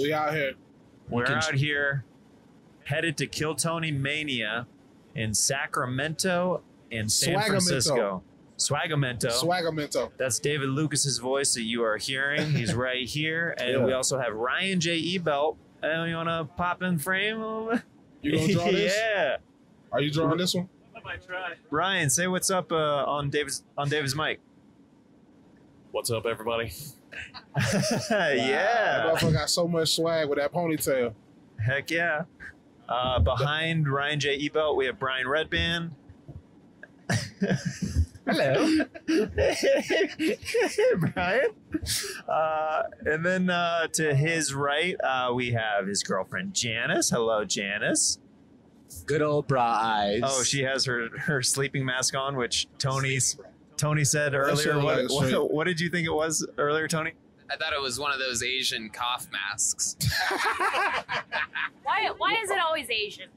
We out here. We're can- out here headed to Kill Tony Mania in Sacramento and San Swagamento. Francisco. Swagamento. Swagamento. That's David Lucas's voice that you are hearing. He's right here. And Yeah. we also have Ryan J. Ebelt. And you want to pop in frame a little bit? You gonna draw this? yeah. Are you drawing this one? I might try. Ryan, say what's up uh, on David's on David's mic. What's up, everybody? That yeah. motherfucker got so much swag with that ponytail. Heck yeah. Uh, behind Ryan J. Ebelt, we have Brian Redban. Hello. Brian. Uh, and then uh, to his right, uh, we have his girlfriend Janice. Hello, Janice. Good old bra eyes. Oh, she has her, her sleeping mask on, which Tony's Tony said earlier. What, what, what did you think it was earlier, Tony? I thought it was one of those Asian cough masks. Why, why is it always Asian?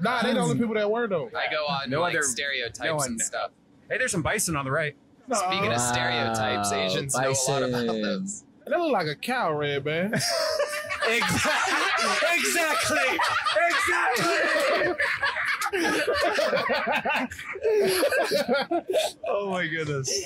Nah, they're the only people that wear though. I go on No like other- stereotypes no one- and stuff. Hey, there's some bison on the right. Speaking of stereotypes, Wow, Asians know a lot about bison. those. That look like a cow, red man. exactly. Exactly. Exactly. oh my goodness.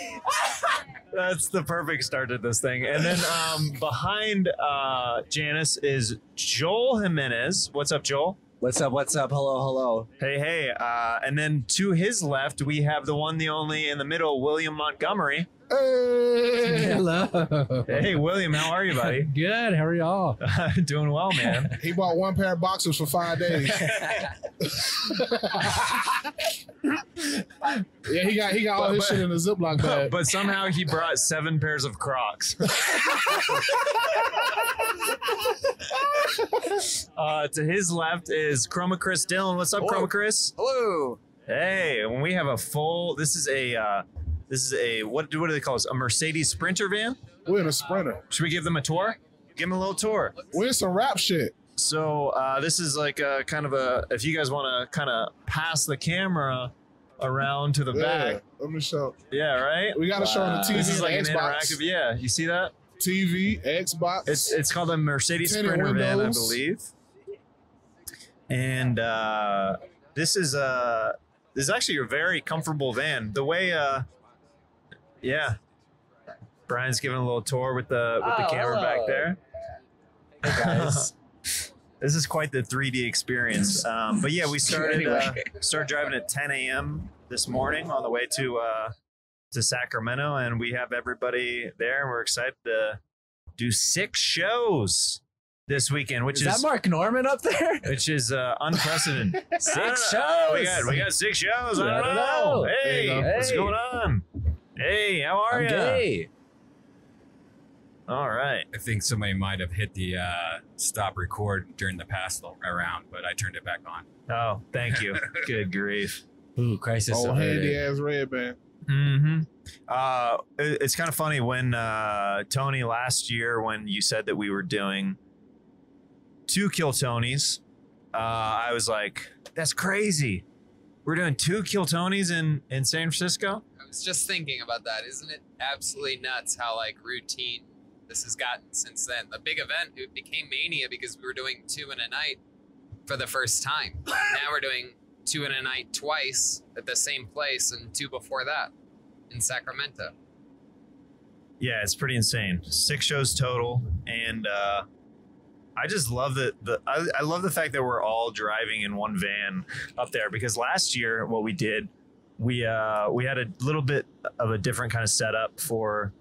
That's the perfect start to this thing. And then um, behind uh, Janice is Joel Jimenez. What's up, Joel? What's up? What's up? Hello, hello. Hey, hey. Uh, and then to his left, we have the one, the only in the middle, William Montgomery. Hey. Hello. Hey, William, how are you, buddy? Good. How are y'all? Doing well, man. He bought one pair of boxers for five days. yeah, he got he got all his But- shit in a Ziploc bag. but somehow he brought seven pairs of Crocs. uh, to his left is Chroma Chris Dillon. What's up, Hello. Chroma Chris? Hello. Hey, when we have a full, this is a, uh, this is a what? do- What do they call this? A Mercedes Sprinter van? We're in a sprinter. Should we give them a tour? Give them a little tour. We're in some rap shit. So uh, this is like a kind of a. If you guys want to kind of pass the camera around to the Yeah. back, Let me show. yeah, right. We got to show on the. TV This is like an Xbox. interactive. Yeah, you see that? TV, Xbox. It's it's called a Mercedes Sprinter van, I believe. And uh, this is uh this is actually a very comfortable van. The way uh yeah. Brian's giving a little tour with the with the Oh, camera back there. Hey guys. This is quite the 3D experience. Um, but yeah, we started uh, Anyway. started driving at 10 a.m. this morning on the way to uh, to Sacramento, and we have everybody there, and we're excited to do six shows this weekend, which Is is, that Mark Normand up there? which is uh, unprecedented. Six I don't know. We shows. got we got six shows. I I don't don't know. know. Hey, There you go. what's Hey. going on? Hey, how are I'm you? gay. All right. I think somebody might have hit the uh, stop record during the pass around, but I turned it back on. Oh, thank you. Good grief. Ooh, crisis oh, handy ass Redban. hmm Uh, it- it's kind of funny when uh, Tony last year when you said that we were doing two kill Tonys, uh, I was like, "That's crazy. We're doing two kill Tonys in in San Francisco." Was just thinking about that. Isn't it absolutely nuts how like routine this has gotten since then? The big event it became mania because we were doing two in a night for the first time. now we're doing two in a night twice at the same place and two before that in Sacramento. Yeah, it's pretty insane. Six shows total, and uh, I just love the the I, I love the fact that we're all driving in one van up there because last year what we did we uh, we had a little bit of a different kind of setup for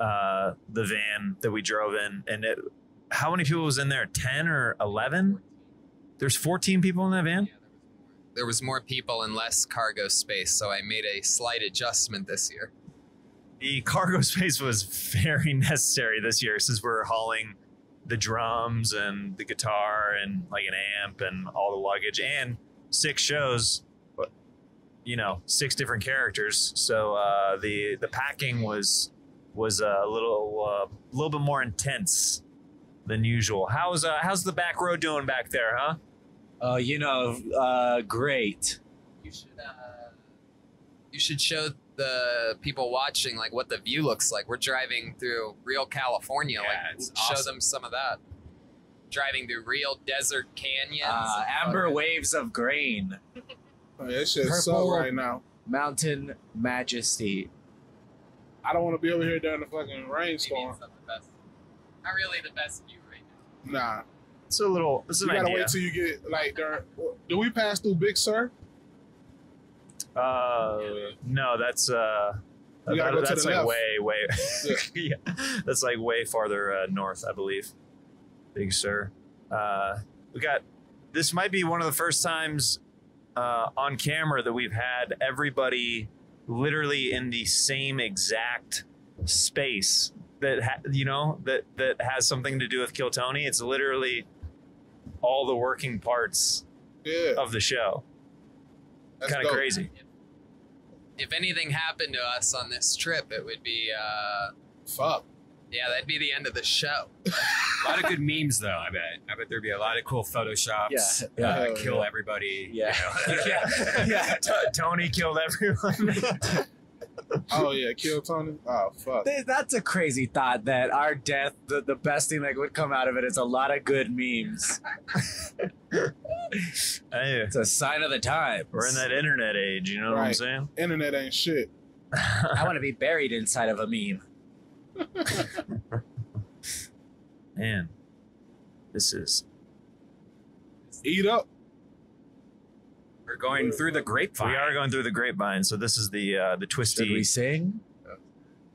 uh, the van that we drove in, and it, how many people was in there? Ten or eleven? There's 14 people in that van. There was more people and less cargo space, so I made a slight adjustment this year. the cargo space was very necessary this year since we're hauling the drums and the guitar and like an amp and all the luggage and six shows you know six different characters so uh, the the packing was was a little uh, little bit more intense than usual how's uh, how's the back row doing back there huh Oh, you know, uh, great. You should uh, you should show the people watching like what the view looks like. We're driving through real California. Yeah, like it's show awesome. them some of that. Driving through real desert canyons. Uh, amber waves of grain. Oh, yeah, that shit suck Purple. right now. Mountain majesty. I don't want to be over here during the fucking rainstorm. not. Not really the best view right now. Nah, It's a little. It's an you gotta idea. wait till you get like during. Do we pass through Big Sur? Uh, no, that's uh, that- go that's like left. way, way. yeah, that's like way farther uh, north, I believe. Big Sur. Uh, we got. This might be one of the first times uh, on camera that we've had everybody literally in the same exact space that ha- you know that that has something to do with Kill Tony. It's literally all the working parts Yeah, of the show. Kind of crazy. If anything happened to us on this trip, it would be uh, Fuck. Yeah, that'd be the end of the show. A lot of good memes, though. I bet. I bet there'd be a lot of cool photoshops. Yeah, Uh, yeah. kill everybody. Yeah. You know? yeah, yeah. T- Tony killed everyone. Oh yeah, kill Tony. Oh fuck. Th- That's a crazy thought that our death, the, the best thing that would come out of it is a lot of good memes. hey, It's a sign of the times. we're in that internet age. You know what I'm saying? Internet ain't shit. I want to be buried inside of a meme. Man, this is Eat up. We're going through the grapevine. we are going through the grapevine. So this is the uh, the Should twisty. we sing?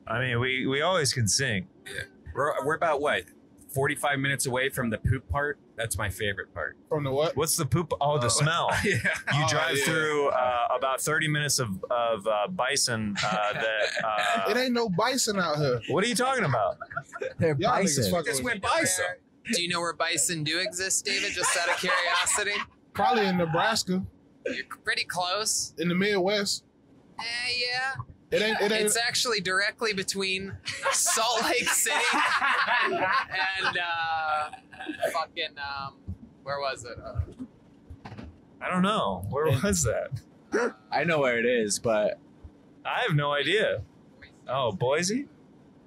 I mean, we we always can sing. Yeah. We're, we're about what? 45 minutes away from the poop part. That's my favorite part. From the what? What's the poop? Oh, the smell. yeah. You Oh, drive yeah. through uh, about 30 minutes of, of uh, bison uh, that. It Uh, ain't no bison out here. what are you talking about? They're Y'all bison. fucking Just went bison. Do you know where bison do exist, David? Just out of curiosity. Probably in Nebraska, You're pretty close. in the Midwest. Eh, yeah. It ain't. It ain't. It's actually directly between Salt Lake City and uh, fucking um, where was it? Uh, I don't know. Where was that? I know where it is, but I have no idea. Oh, Boise?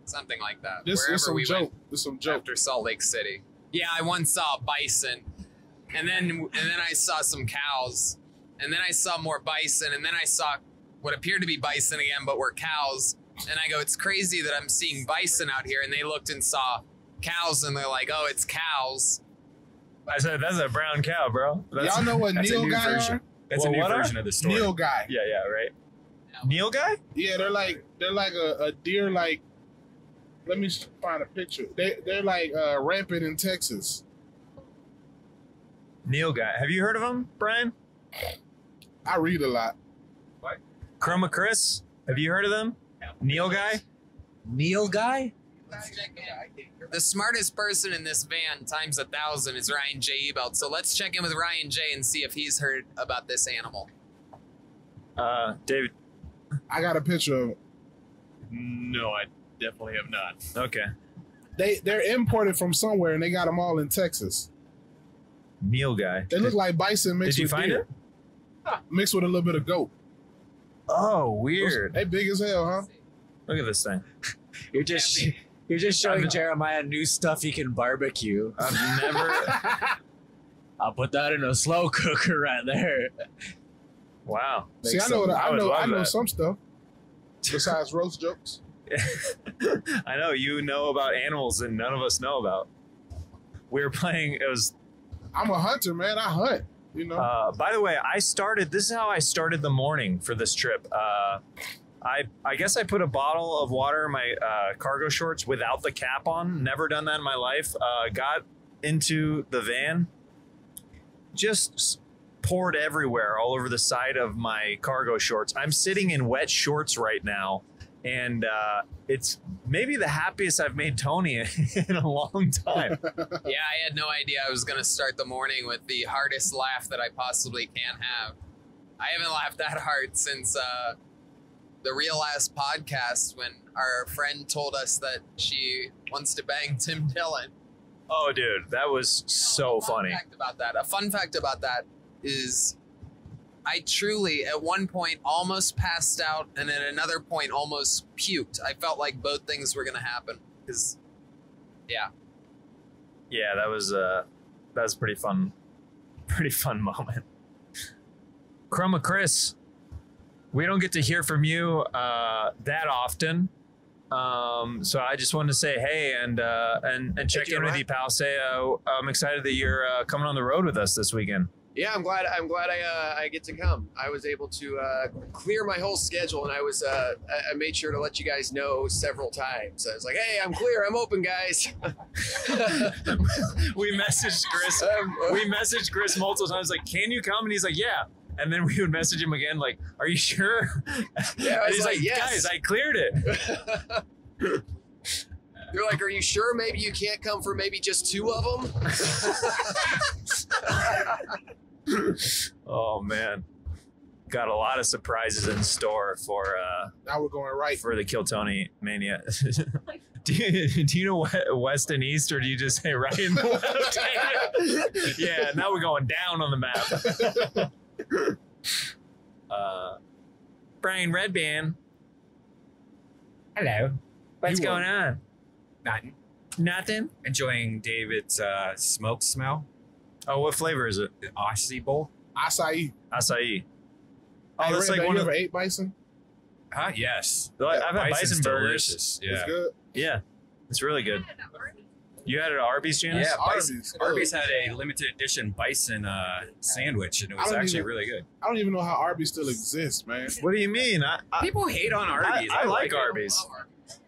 something like that. This Wherever is some we joke. went This some joke. after Salt Lake City. Yeah, I once saw a bison, and then and then I saw some cows, and then I saw more bison, and then I saw what appeared to be bison again, but were cows. And I go, it's crazy that I'm seeing bison out here, and they looked and saw cows, and they're like, oh, it's cows. I said that's a brown cow, bro. That's, Y'all know what a Neil new guy version. are? That's Well, a new what are- version of the story. nilgai. Yeah, yeah, right. nilgai? Yeah, they're like they're like a, a deer. Like, let me find a picture. They they're like uh, rampant in Texas. nilgai. Have you heard of him, Brian? I read a lot. Chroma Chris? Have you heard of them? nilgai? Neil guy? The smartest person in this van times a thousand is Ryan J. Ebelt. So let's check in with Ryan J. and see if he's heard about this animal. Uh, David. I got a picture of it. No, I definitely have not. Okay. They they're imported from somewhere and they got them all in Texas. nilgai. They look like bison mixed Did you with find deer. Mixed with a little bit of goat. Oh, weird. They big as hell, huh? Look at this thing. You're just you're just showing Jeremiah new stuff he can barbecue. I've never. I'll put that in a slow cooker right there. Wow. See, I know some- that, I I would know I know that. some stuff. Besides roast jokes. I know you know about animals that none of us know about. We were playing. It was. I'm a hunter, man. I hunt. You know. Uh, by the way, I started. This is how I started the morning for this trip. Uh, I I guess I put a bottle of water in my uh, cargo shorts without the cap on. Never done that in my life. Uh, got into the van, just poured everywhere, all over the side of my cargo shorts. I'm sitting in wet shorts right now, and uh, it's maybe the happiest I've made Tony in a long time. yeah, I had no idea I was going to start the morning with the hardest laugh that I possibly can have. I haven't laughed that hard since uh, the real last podcast when our friend told us that she wants to bang Tim Dillon. oh, dude, that was so A fun funny. Fact about that. A fun fact about that is I truly, at one point, almost passed out, and at another point, almost puked. I felt like both things were going to happen. Because, yeah. Yeah, that was uh that was pretty fun pretty fun moment. Chroma Chris, we don't get to hear from you uh that often. Um, so I just wanted to say hey and uh, and and check you, in with Ryan. you, pal. Say uh, I'm excited that you're uh, coming on the road with us this weekend. Yeah, I'm glad. I'm glad I uh, I get to come. I was able to uh, clear my whole schedule, and I was uh, I- made sure to let you guys know several times. I was like, "Hey, I'm clear. I'm open, guys." we messaged Chris. Um, We messaged Chris multiple times, like, "Can you come?" And he's like, "Yeah." And then we would message him again, like, "Are you sure?" Yeah, and he's like, like, "Yes." "Guys, I cleared it." They're like, "Are you sure? Maybe you can't come for maybe just two of them." Oh man, got a lot of surprises in store for uh Now we're going right. for the Kill Tony Mania. do, you, do you know we- west and east, or do you just say right and left? yeah, now we're going down on the map. uh, Brian Redban. Hello. What's You going on? Nothing. Nothing. Enjoying David's uh, smoke smell. Oh, what flavor is it? The Aussie bowl. Acai. Acai. Oh, Hey, that's Red, like you one of ever ate bison? Huh? Yes. I've had bison Bison's burgers. delicious. It's Yeah. good. Yeah, it's really good. You had it at Arby's, Janice? Yeah, Arby's. Arby's had a limited edition bison uh, sandwich, and it was actually even- really good. I don't even know how Arby's still exists, man. What do you mean? I, I, People hate on Arby's. I like it. Arby's.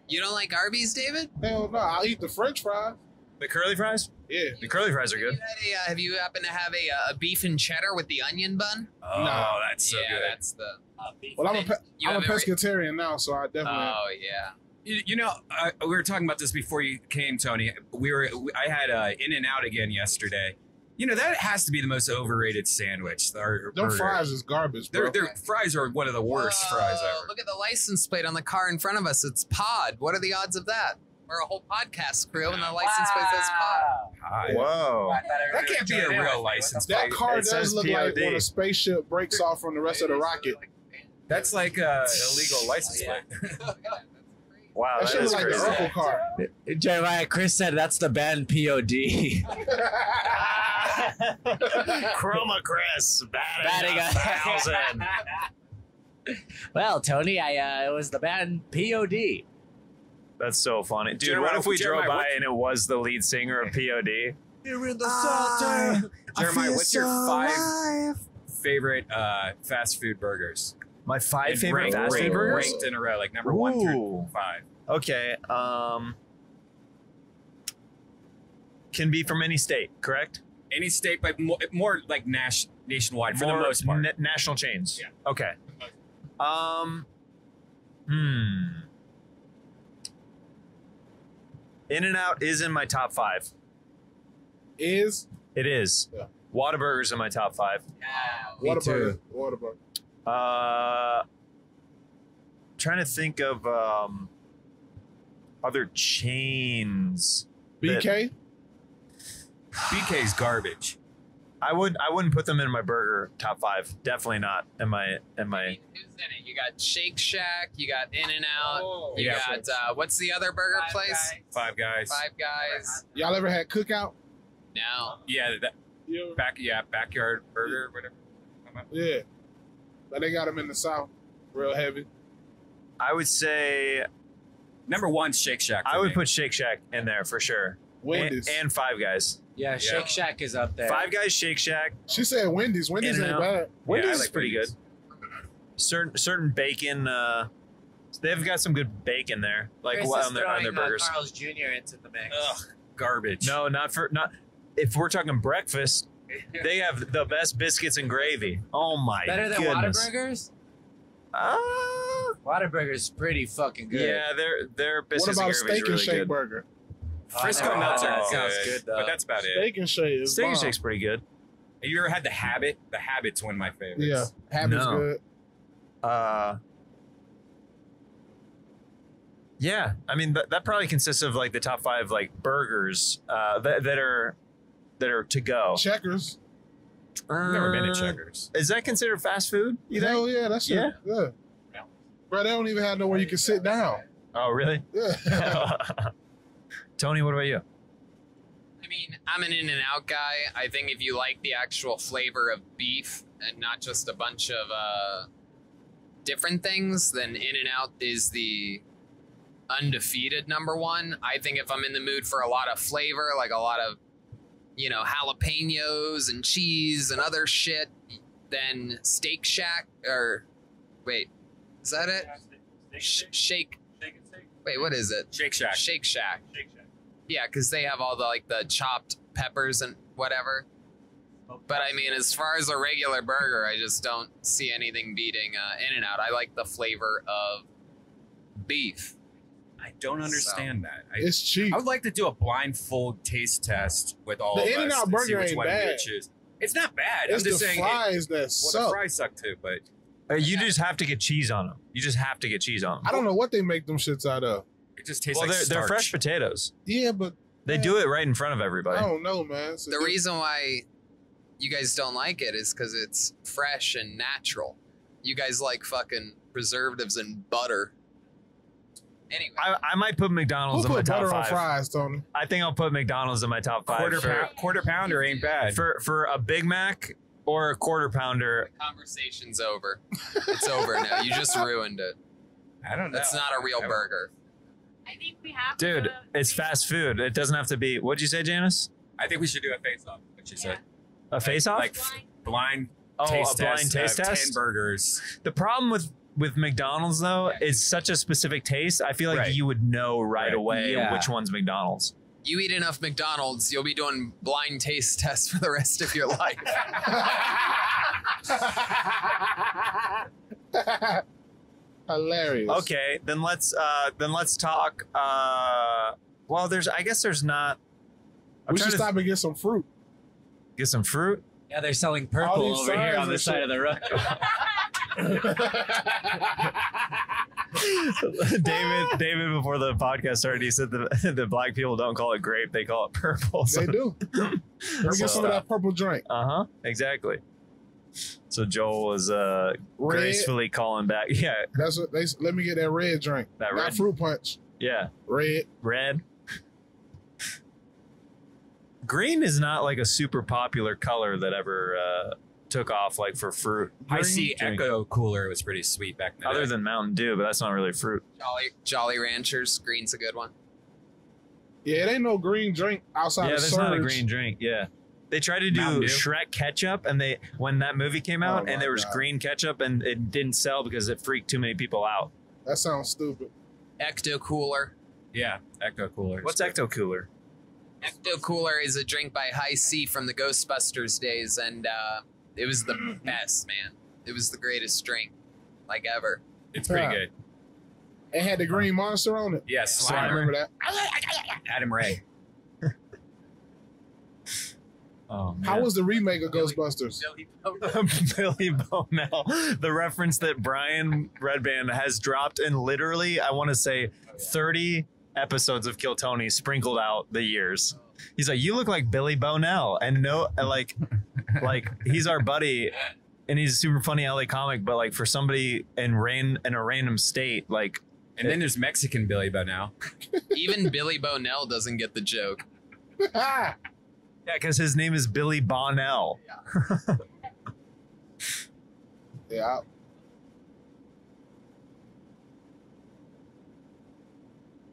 You don't like Arby's, David? Hell no, I'll eat the French fries. The curly fries? Yeah. The curly fries are Have good. you, had a, uh, have you happened to have a, uh, a beef and cheddar with the onion bun? Oh, No. that's so yeah, good. that's the. Uh, beef. Well, I'm a, pe- I'm a haven't re- pescatarian now, so I definitely. Oh yeah. You, you know, uh, we were talking about this before you came, Tony. We were. I had uh, In and Out again yesterday. You know that has to be the most overrated sandwich. Or them fries is garbage, bro. Their, their fries are one of the worst Whoa, fries ever. Look at the license plate on the car in front of us. It's Pod. What are the odds of that? We're a whole podcast crew, and the license plate says Pod. Hi. Whoa. That can't be a real license plate. that car It does says look like POD. when a spaceship breaks off from the rest of the rocket. That's like a illegal license Yeah. plate. Wow, That that shit is look like the crazy. Urkel car. Jeremiah, Chris said that's the band POD. Chroma Chris, batting, Batting a a- thousand. well, Tony, I uh, it was the band POD. That's so funny. Dude, Jeremiah, what if we drove by what- and it was the lead singer of POD? You're in the Jeremiah, what's your five favorite uh, fast food burgers? My five And favorite ranked- fast food ranked- burgers? ranked in a row, like number one through Ooh. five. Okay. Um, can be from any state, correct? Any state, but more, more like nas- nationwide for the most part. na- national chains. Yeah. Okay. Um. Hmm. In and Out is in my top five. Is It is. Yeah. Whataburger's in my top five. Me Whataburger. Whataburger. Uh, trying to think of um, other chains. BK. BK's garbage. I would I wouldn't put them in my burger top five. Definitely not in my in I my. mean, who's in it? You got Shake Shack. You got In and Out. Oh, You Yeah. got uh, what's the other burger place? Five guys. Five Guys. Y'all ever had cookout? No. Yeah, that Yeah. back. Yeah, backyard burger, whatever. Yeah. But they got them in the south, real heavy. I would say Number one, Shake Shack. I would me. put Shake Shack in there for sure. And, and Five Guys. Yeah, Shake Shack is up there. Five Guys, Shake Shack. she said Wendy's. Wendy's ain't In-N-Out. bad. Wendy's I is like pretty Wendy's. good. Certain certain bacon. Uh, they've got some good bacon there, like Chris what is on their on their throwing, uh, burgers. Carl's Jr. into the mix. Ugh, garbage. No, not for not. If we're talking breakfast, they have the best biscuits and gravy. Oh my Better than goodness. Whataburgers? Uh, Whataburger's pretty fucking good. yeah, their their What biscuits about a and gravy steak is really and shake good. burger? Frisco Oh, nuts are good, sounds good, though. but that's about it. Steak and shake is Steak and bomb. shake's pretty good. Have you ever had the Habit? The Habit's one of my favorites. Yeah, Habit's No. good. Uh, yeah, I mean that, that probably consists of like the top five like burgers uh, that, that are that are to go. Checkers. I've never been to Uh, Checkers. Is that considered fast food? You think? Hell yeah, that's Yeah? yeah. yeah. Bro, they don't even have nowhere you can sit down. Oh, really? Yeah. Tony, what about you? I mean, I'm an in and out guy. I think if you like the actual flavor of beef and not just a bunch of uh, different things, then In and Out is the undefeated number one. I think if I'm in the mood for a lot of flavor, like a lot of, you know, jalapenos and cheese and other shit, then Steak Shack or wait, is that it? Sh- shake. Wait, what is it? Shake Shack. Shake Shack. Yeah, because they have all the like the chopped peppers and whatever. But I mean, as far as a regular burger, I just don't see anything beating uh, In and Out. I like the flavor of beef. I don't understand that. I, it's cheap. I would like to do a blindfold taste test with all The of In and Out us and see burger ain't one we would bad. It's not bad. It's I'm just the saying. it- fries that well, the suck. fries suck too, but Uh, you just have to get cheese on them. You just have to get cheese on them. I don't know what they make them shits out of. It just tastes Well, like they're, they're fresh potatoes. Yeah, but They do it right in front of everybody. I don't know, man. It's The reason why you guys don't like it is because it's fresh and natural. You guys like fucking preservatives and butter. Anyway, I, I might put Who McDonald's in my put top butter on five. fries, Tony? I think I'll put McDonald's in my top five quarter, for, pound, quarter pounder ain't bad. for for a Big Mac or a quarter pounder. conversation's over. It's over now. You just ruined it. I don't know. That's not a real I- burger. I think we have Dude, to it's fast food. It doesn't have to be. What'd you say, Janice? I think we should do a face off. What you said. A face off? Like blind oh, taste a blind test taste of test. Ten burgers. The problem with with McDonald's though is such a specific taste. I feel like Right. you would know right, Right. away Yeah. which one's McDonald's. You eat enough McDonald's, you'll be doing blind taste tests for the rest of your life. Hilarious. Okay, then let's uh then let's talk. Uh, well, there's I guess there's not. I'm we should to stop and get some fruit. get some fruit. Yeah, they're selling purple over here on the and side shit. of the road. David, David, before the podcast started, he said that the black people don't call it grape; they call it purple. So, they do. Let me get some of that purple drink. Uh huh. Exactly. So Joel was uh, gracefully calling back. Yeah, That's what they. Let me get that red drink. That Not red. fruit punch. yeah. Red. Red. Green is not like a super popular color that ever uh, took off like for fruit. I see drink. Ecto Cooler was pretty sweet back then. Other day. than Mountain Dew, but that's not really fruit. Jolly Jolly Ranchers, green's a good one. Yeah, it ain't no green drink outside yeah, of there's Surge. not a green drink. Yeah. They tried to do Mountain Dew. Shrek ketchup, and they when that movie came out, Oh and there was God. green ketchup, and it didn't sell because it freaked too many people out. That sounds stupid. Ecto Cooler. yeah, Ecto Cooler. What's Ecto Cooler? Ecto Cooler is a drink by Hi-C from the Ghostbusters days, and uh, it was the best, man. It was the greatest drink, like ever. It's pretty good. It had the green monster on it. Yes, I remember that. Adam Ray. Oh, How was the remake of Ghostbusters? Billy Bonell, the reference that Brian Redban has dropped in literally, I want to say, 30 episodes of Kill Tony sprinkled out the years. He's like, you look like Billy Bonell, and no, like, like he's our buddy, and he's a super funny LA comic, but like for somebody in rain in a random state, like And then there's Mexican Billy by now. Even Billy Bonell doesn't get the joke. yeah, because his name is Billy Bonnell. yeah.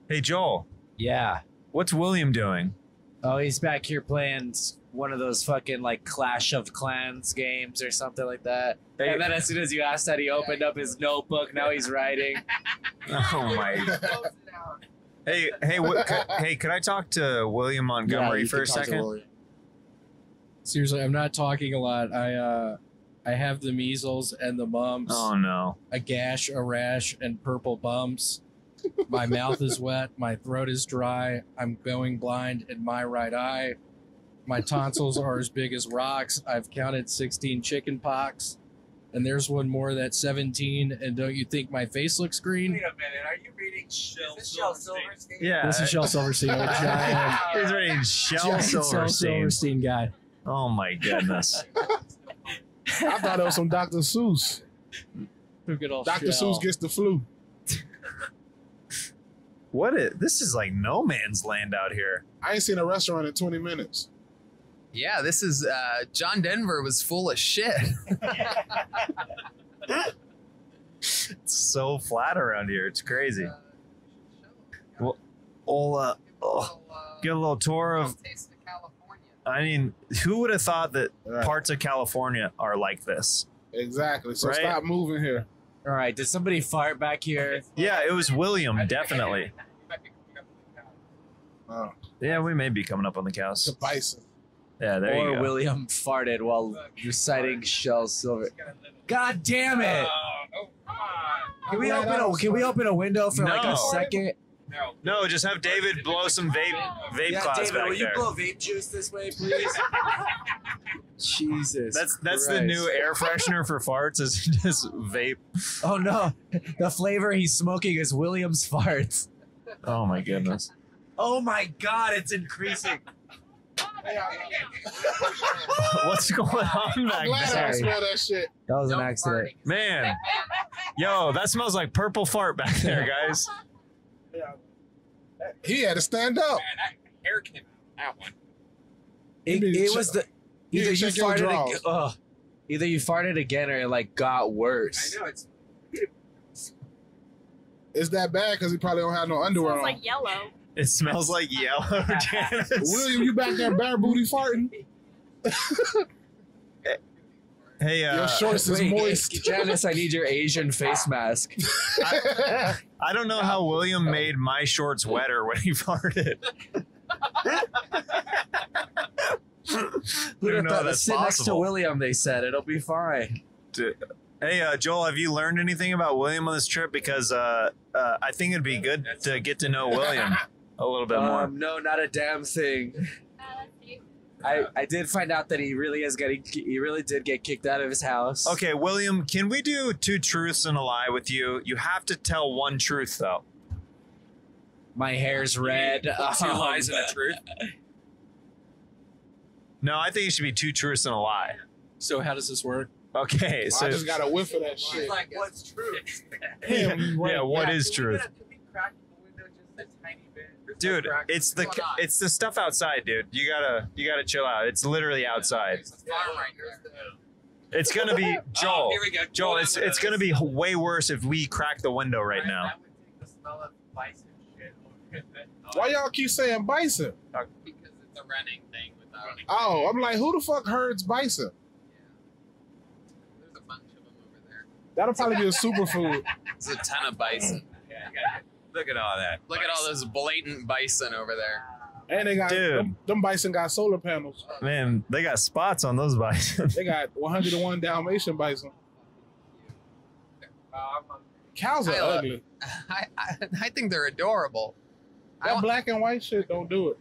Hey Joel, yeah. what's William doing? Oh, he's back here playing one of those fucking like Clash of Clans games or something like that. Hey- and then as soon as you asked that, he opened up his notebook. Now he's writing. Oh my Hey, hey, what, could, hey! Could I talk to William Montgomery you for a can talk to second? William. Seriously, I'm not talking a lot. I uh I have the measles and the mumps, Oh no! a gash, a rash, and purple bumps. My mouth is wet, my throat is dry, I'm going blind in my right eye. My tonsils are as big as rocks. I've counted 16 chicken pox. And there's one more that's 17. And don't you think my face looks green? Wait a minute, are you reading Shel Silverstein? Yeah, This is Shel Silverstein, a giant, He's reading Shel Silverstein. Silverstein guy. Oh my goodness. I thought it was some Dr. Seuss. Who could all Dr. shell. Seuss gets the flu. What is this is like no man's land out here. I ain't seen a restaurant in 20 minutes. Yeah, this is uh, John Denver was full of shit. It's so flat around here. It's crazy. Well, We'll uh, oh, get a little tour of Taste of California. I mean, who would have thought that Right. parts of California are like this? Exactly. So Right. stop moving here. All right, did somebody fart back here? Yeah, it was William, definitely. Oh, Yeah, we may be coming up on the it's a cows. bison. Yeah, there or you go. William farted while reciting Shel Silver. God damn it! Can we open a Can we open a window for like a second? No, just have David blow some vape vape yeah, clouds David, back will you there. blow vape juice this way, please? Jesus. That's that's the Christ. new air freshener for farts is just vape. Oh no, the flavor he's smoking is William's farts. Oh my goodness. Oh my God, it's increasing. What's going on I'm glad I there? Sorry. smell that shit. That was an No accident. farting. Man. Yo, that smells like purple fart back there, guys. He had to stand up. Man, that hair came out. That one. It, You need to it was the either need you farted. drawers. Ag- ugh. either you farted again or it like got worse. I know it's It's that bad because he probably don't have no underwear Smells on. like yellow. It smells like yellow, William, you back there bare booty farting? Hey, Your uh, shorts is Wait, moist. Janice, I need your Asian face mask. I don't know how William made my shorts wetter when he farted. Who'd I have don't know how thought- sit next to. William, they said. It'll be fine. Hey, uh, Joel, have you learned anything about William on this trip? Because uh, uh, I think it'd be good to get to know William a little bit more. Um, no, not a damn thing. I, I did find out that he really is getting he really did get kicked out of his house. Okay, William, can we do two truths and a lie with you? You have to tell one truth, though. My hair's red. two Um, lies and a truth. No, I think it should be two truths and a lie. So how does this work? Okay, so I just got a whiff of that shit. what's true? yeah, yeah, what is truth? Dude, it's the What's going it's the stuff outside, dude. You gotta you gotta chill out. It's literally outside. There's a farm right there. It's gonna be oh, Joel. Oh, here we go. Joel, it's it's gonna be way worse if we crack the window right now. Why y'all keep saying bison? Because it's a running thing without. Oh, I'm like, who the fuck herds bison? There's a bunch of them over there. That'll probably be a superfood. There's a ton of bison. Look at all that. Look at all those blatant bison over there. And they got Dude. them, them bison got solar panels. Man, they got spots on those bison. They got 101 Dalmatian bison. Cows are Tyler. ugly. I, I, I think they're adorable. That want, black and white shit don't do it.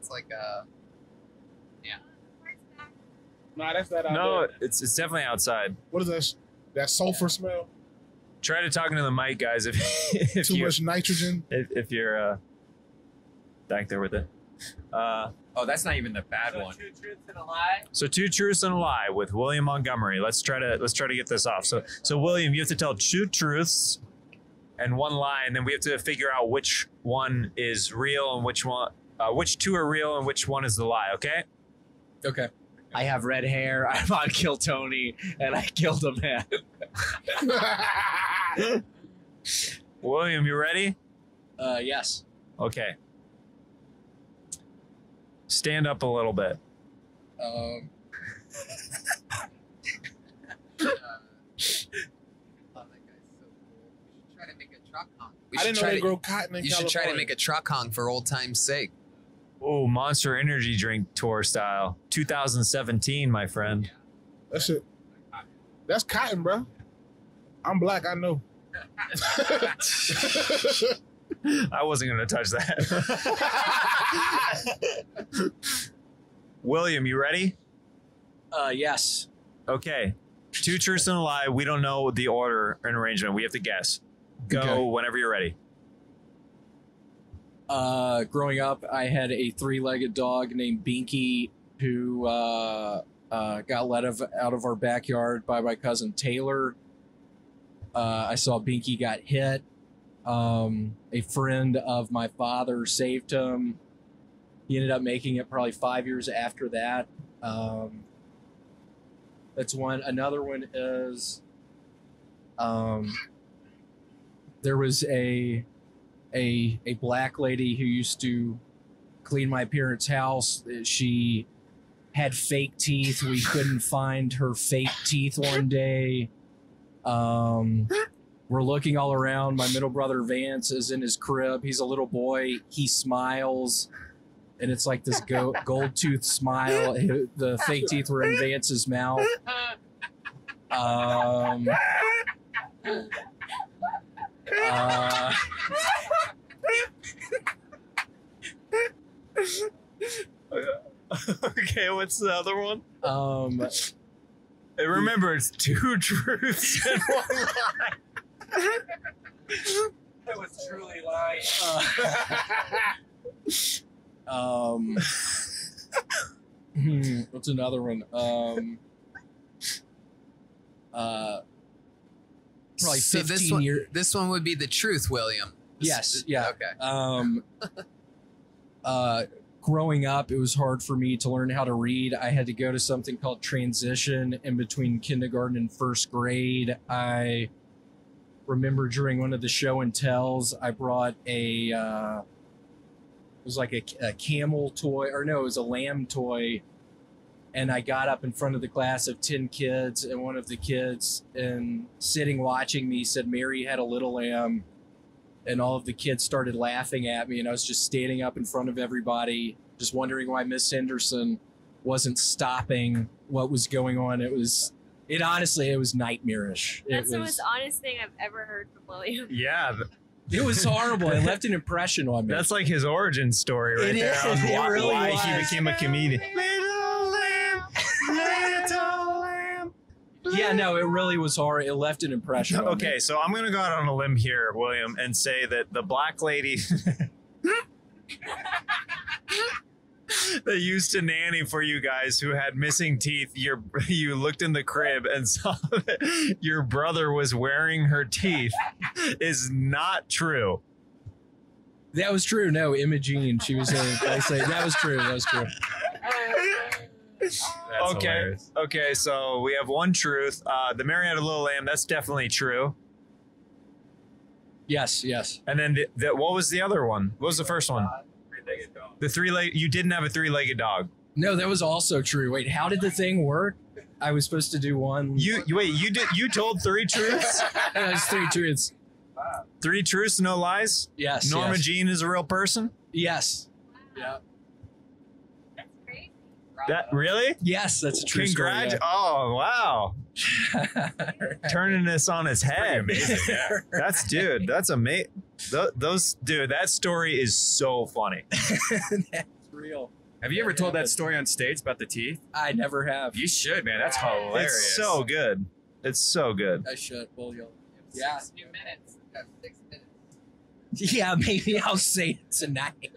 it's like uh, Yeah. Nah, that's that out no, there. it's it's definitely outside. What is that? That sulfur smell? Try to talk into the mic, guys. If if Too much nitrogen. if, if you're uh, back there with it. Uh, Oh, that's not even the bad one. so two truths and a lie with William Montgomery. Let's try to let's try to get this off. So so William, you have to tell two truths and one lie, and then we have to figure out which one is real and which one uh, which two are real and which one is the lie. Okay. Okay. I have red hair. I'm on Kill Tony, and I killed a man. William, you ready? Uh, yes. Okay. Stand up a little bit. Um, uh, oh, so cool. We should try to make a truck I didn't know try they to, grow cotton in you should try to make a truck honk for old time's sake. Oh, Monster Energy Drink Tour style. 2017, my friend. That's it. That's cotton, bro. I'm black, I know. I wasn't going to touch that. William, you ready? uh, yes. Okay. Two truths and a lie. We don't know the order and arrangement. We have to guess. Go Okay. whenever you're ready. Uh, growing up, I had a three-legged dog named Binky who uh, uh, got let of, out of our backyard by my cousin Taylor. Uh, I saw Binky got hit. Um, a friend of my father saved him. He ended up making it probably five years after that. Um, that's one. Another one is um, there was a a a black lady who used to clean my parents' house. She had fake teeth. We couldn't find her fake teeth one day. Um, we're looking all around. My middle brother Vance is in his crib. He's a little boy. He smiles, and it's like this go- gold tooth smile. The fake teeth were in Vance's mouth. Um, uh, okay, what's the other one? um, And remember, it's two truths and one lie. That was truly lying. um, hmm, what's another one? Um, uh, probably so 15 this one, year- this one would be the truth, William. This- Yes, yeah. Okay. um, uh, growing up, it was hard for me to learn how to read. I had to go to something called transition in between kindergarten and first grade. I remember during one of the show and tells, I brought a, uh, it was like a, a camel toy, or no, it was a lamb toy. And I got up in front of the class of 10 kids, and one of the kids, and sitting watching me, said, Mary had a little lamb and all of the kids started laughing at me and i was just standing up in front of everybody just wondering why miss henderson wasn't stopping what was going on it was it honestly it was nightmarish it That's the most honest thing I've ever heard from William. Yeah, it was horrible it left an impression on me that's like his origin story right It there is, on it why, really why he became a comedian. Little lamb, little lamb. Yeah no it really was hard. It left an impression on me. Okay, so I'm gonna go out on a limb here, William, and say that the black lady that used to nanny for you guys who had missing teeth, your you looked in the crib and saw that your brother was wearing her teeth is not true. that was true. No imogene she was a I say that was true that was true. That's okay. hilarious. Okay, so we have one truth. Uh, the Marietta Little Lamb, that's definitely true. yes yes And then the, the, what was the other one? What was the first one? The three leg. You didn't have a three-legged dog. no that was also true wait how did the thing work i was supposed to do one You, you wait. You did. You told three truths. that was three truths Three truths, no lies. yes Norma yes. Jean is a real person. yes yeah That's great. That really? Yes, that's a true Congrats! story. Oh wow! yeah. Turning this on its head. amazing, yeah. That's dude. That's amazing. Th- those dude. That story is so funny. that's real. Have you ever told that story on stage about the teeth? I never have. You should, man. That's hilarious. It's so good. It's so good. I should. Well, you'll. Yeah. Six new minutes. Six minutes. Yeah, maybe I'll say it tonight.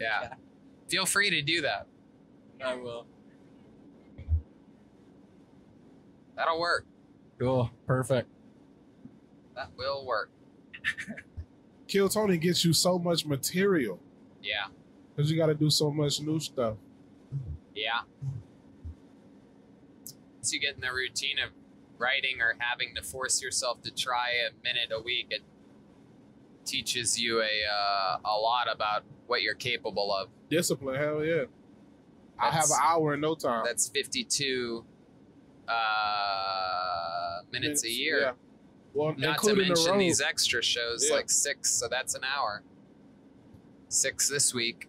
Yeah. Feel free to do that. I will. That'll work. Cool. Perfect. That will work. Kill Tony gets you so much material Yeah. because you got to do so much new stuff. Yeah. Once you get in the routine of writing or having to force yourself to try a minute a week, it teaches you a uh, a lot about what you're capable of. Discipline, hell yeah. I have an hour in no time. That's 52 uh, minutes a year. Yeah. Well, Not to including the mention these extra shows, Yeah. like six, so that's an hour. Six this week,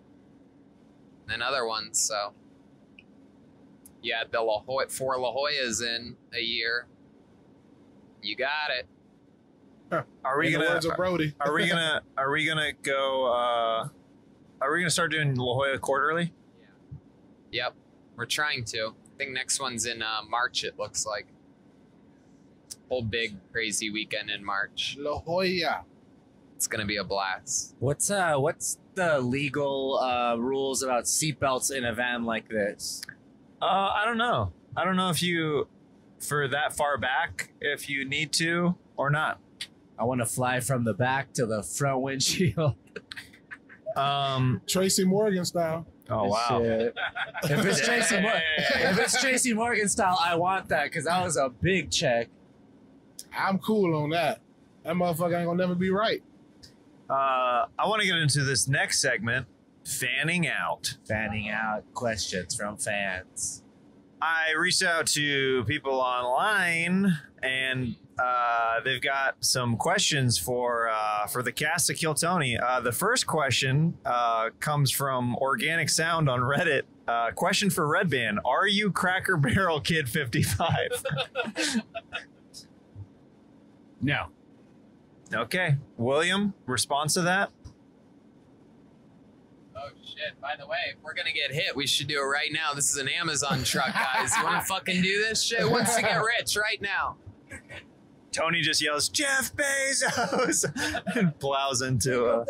and other ones. So, yeah, the La Jolla, four La Jolla's in a year. You got it. Are we In the gonna? words of Brody. Are we gonna? Are we gonna go? Uh, are we gonna start doing La Jolla quarterly? Yep, we're trying to. I think next one's in uh, March. It looks like whole big crazy weekend in March. La Jolla. It's gonna be a blast. What's uh what's the legal uh rules about seatbelts in a van like this? Uh, I don't know. I don't know if you, for that far back, if you need to or not. I want to fly from the back to the front windshield. Um. Tracy Morgan style. Oh wow. Shit. If it's Tracy, Mor- if it's Tracy Morgan style, I want that because that was a big check. I'm cool on that. That motherfucker ain't gonna never be right. Uh, I want to get into this next segment, fanning out. Fanning out questions from fans. I reached out to people online, and uh, they've got some questions for uh, for the cast of Kill Tony. Uh, the first question uh, comes from Organic Sound on Reddit. Uh, question for Redban: Are you Cracker Barrel Kid fifty five? No. okay, William, response to that? Oh shit! By the way, if we're gonna get hit, we should do it right now. This is an Amazon truck, guys. You want to fucking do this shit? Who Wants to get rich right now? Tony just yells Jeff Bezos and plows into a.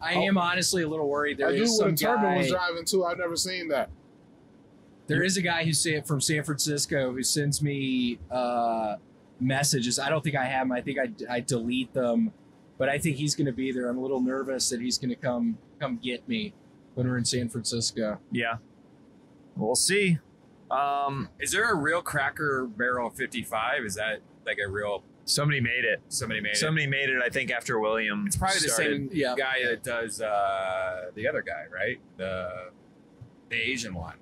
I am honestly a little worried. There That dude is with some a turban was driving too. I've never seen that. There is a guy who's sa- from San Francisco who sends me uh, messages. I don't think I have them. I think I, I delete them, but I think he's going to be there. I'm a little nervous that he's going to come come get me when we're in San Francisco. Yeah, we'll see. Um, Is there a real Cracker Barrel 55? Is that like a real somebody made it. somebody made it? Somebody made it. I think after William. It's probably the same Yeah. guy that does uh, the other guy, right? The the Asian one.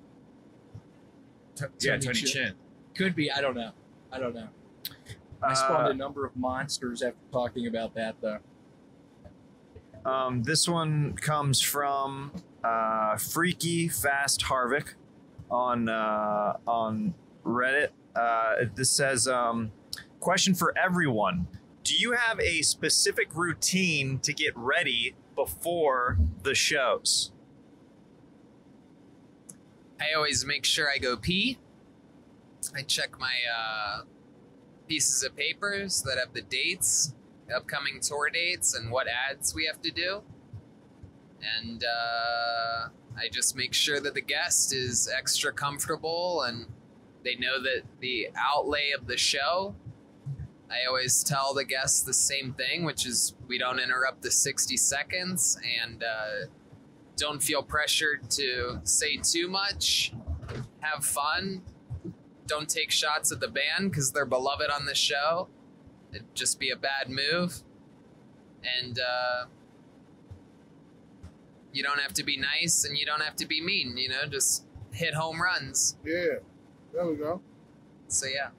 T- yeah, Tony Tony Chin. Chin. Could be. I don't know. I don't know. I spawned Uh, a number of monsters after talking about that, though. Um, this one comes from uh, Freaky Fast Harvick on uh, on Reddit. Uh, this says, um, "Question for everyone: Do you have a specific routine to get ready before the shows?" I always make sure I go pee. I check my uh, pieces of papers that have the dates, upcoming tour dates, and what ads we have to do. And uh, I just make sure that the guest is extra comfortable and they know that the outlay of the show. I always tell the guests the same thing, which is we don't interrupt the 60 seconds and uh, don't feel pressured to say too much. Have fun. Don't take shots at the band because they're beloved on the show. It'd just be a bad move. And uh, you don't have to be nice and you don't have to be mean, you know, just hit home runs. Yeah, there we go. So, yeah.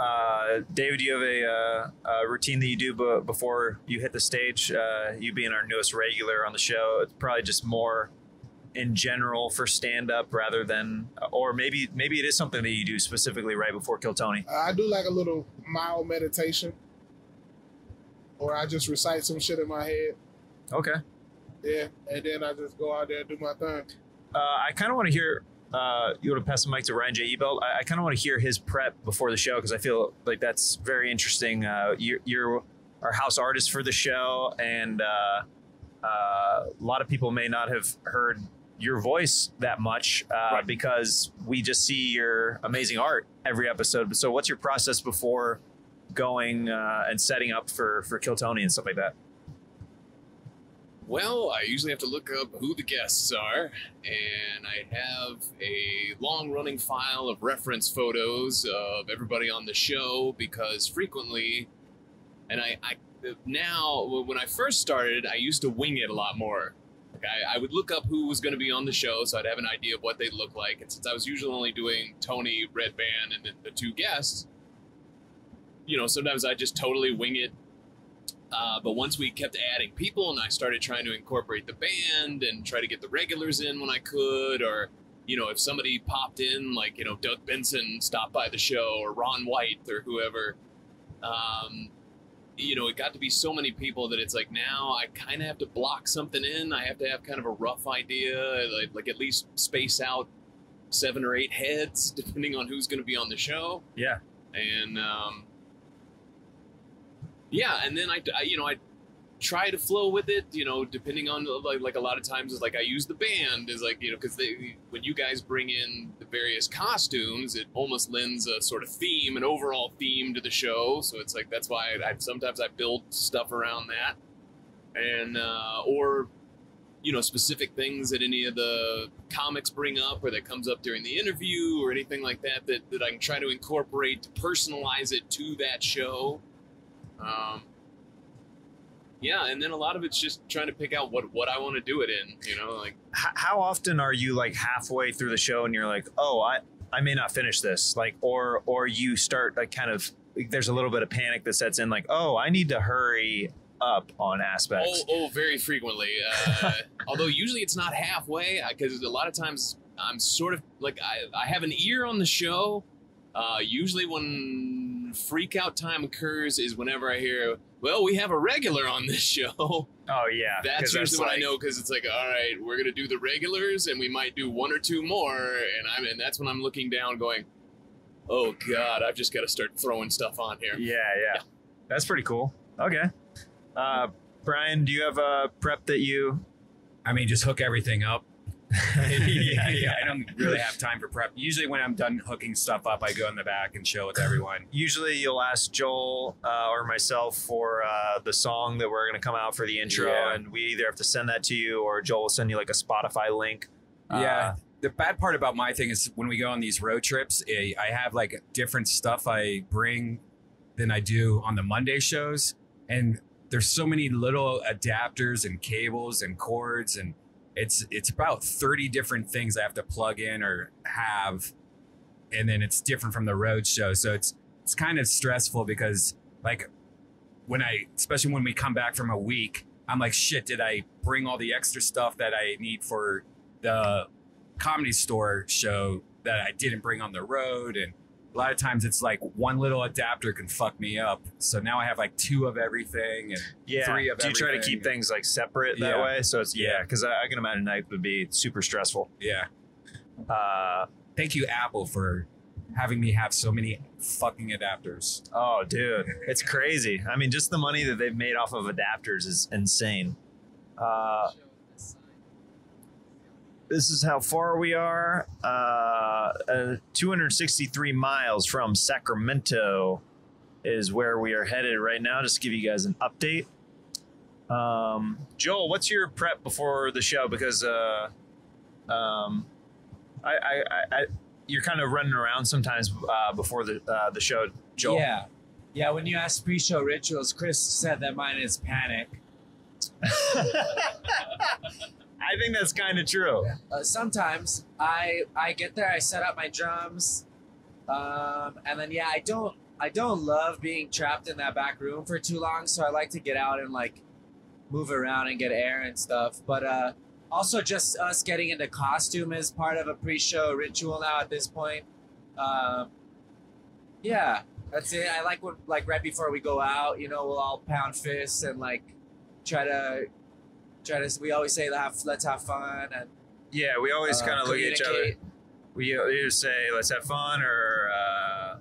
Uh, David, do you have a, uh, a routine that you do b- before you hit the stage? Uh, you being our newest regular on the show, it's probably just more in general for stand up rather than, or maybe maybe it is something that you do specifically right before Kill Tony. I do like a little mild meditation, or I just recite some shit in my head. Okay. Yeah, and then I just go out there and do my thing. Uh, I kind of want to hear. Uh, you want to pass the mic to Ryan J. Ebelt? I, I kind of want to hear his prep before the show because I feel like that's very interesting. Uh, you're, you're our house artist for the show, and uh, uh, a lot of people may not have heard your voice that much uh, because we just see your amazing art every episode. So, what's your process before going uh, and setting up for for Kill Tony and stuff like that? Well, I usually have to look up who the guests are, and I have a long running file of reference photos of everybody on the show because frequently, and I, I now, when I first started, I used to wing it a lot more. I, I would look up who was going to be on the show so I'd have an idea of what they'd look like. And since I was usually only doing Tony, Redban, and then the two guests, you know, sometimes I just totally wing it uh, but once we kept adding people and I started trying to incorporate the band and try to get the regulars in when I could, or, you know, if somebody popped in, like, you know, Doug Benson stopped by the show or Ron White or whoever, um, you know, it got to be so many people that it's like now I kind of have to block something in. I have to have kind of a rough idea, like, like at least space out seven or eight heads, depending on who's going to be on the show Yeah. and um, yeah, and then I, I, you know, I try to flow with it. You know, depending on like like a lot of times is like I use the band is like you know because they when you guys bring in the various costumes, it almost lends a sort of theme, an overall theme to the show. So it's like that's why I, I sometimes I build stuff around that, and uh, or you know specific things that any of the comics bring up or that comes up during the interview or anything like that that, that I can try to incorporate to personalize it to that show. Um, yeah, and then a lot of it's just trying to pick out what what I want to do it in. You know, like how often are you like halfway through the show and you're like, oh, I I may not finish this, like, or or you start like kind of like, there's a little bit of panic that sets in, like, oh, I need to hurry up on aspects. oh oh very frequently. Uh, although usually it's not halfway because a lot of times I'm sort of like I I have an ear on the show. Uh, usually when freak out time occurs is whenever I hear, well, we have a regular on this show. Oh yeah, that's usually when I like- know because it's like, all right, we're gonna do the regulars, and we might do one or two more, and I'm and that's when I'm looking down, going, oh god, I've just got to start throwing stuff on here. Yeah, yeah, that's pretty cool. Okay, uh, Brian, do you have a prep that you? I mean, just hook everything up. Yeah, yeah, I don't really have time for prep. Usually, when I'm done hooking stuff up, I go in the back and chill with everyone. Usually, you'll ask Joel uh, or myself for uh, the song that we're going to come out for the intro, Yeah. and we either have to send that to you or Joel will send you like a Spotify link. Yeah. Uh, the bad part about my thing is when we go on these road trips, I have like different stuff I bring than I do on the Monday shows. And there's so many little adapters and cables and cords and it's it's about 30 different things I have to plug in or have. And then it's different from the road show. So it's it's kind of stressful because like when I especially when we come back from a week, I'm like, shit, did I bring all the extra stuff that I need for the comedy store show that I didn't bring on the road. And a lot of times it's like one little adapter can fuck me up. So now I have like two of everything and yeah. three of do you try to keep things like separate that Yeah. way? So it's yeah, Yeah. because I, I can imagine night would be super stressful. yeah. Uh, Thank you, Apple, for having me have so many fucking adapters. oh, dude, it's crazy. I mean, just the money that they've made off of adapters is insane. Uh, this is how far we are. Uh, uh, 263 miles from Sacramento is where we are headed right now. Just to give you guys an update. Um, Joel, what's your prep before the show? Because uh, um, I, I, I, you're kind of running around sometimes uh, before the uh, the show, Joel. Yeah. Yeah, when you ask pre-show rituals, Chris said that mine is panic. I think that's kind of true. Uh, sometimes I I get there, I set up my drums, um, and then yeah, I don't I don't love being trapped in that back room for too long, so I like to get out and like move around and get air and stuff. But uh, also just us getting into costume is part of a pre-show ritual now at this point. Um, yeah, that's it. I like when like right before we go out, you know, we'll all pound fists and like try to try to. We always say have let's have fun and Yeah, we always uh, kind of look at each other. We either say let's have fun or uh,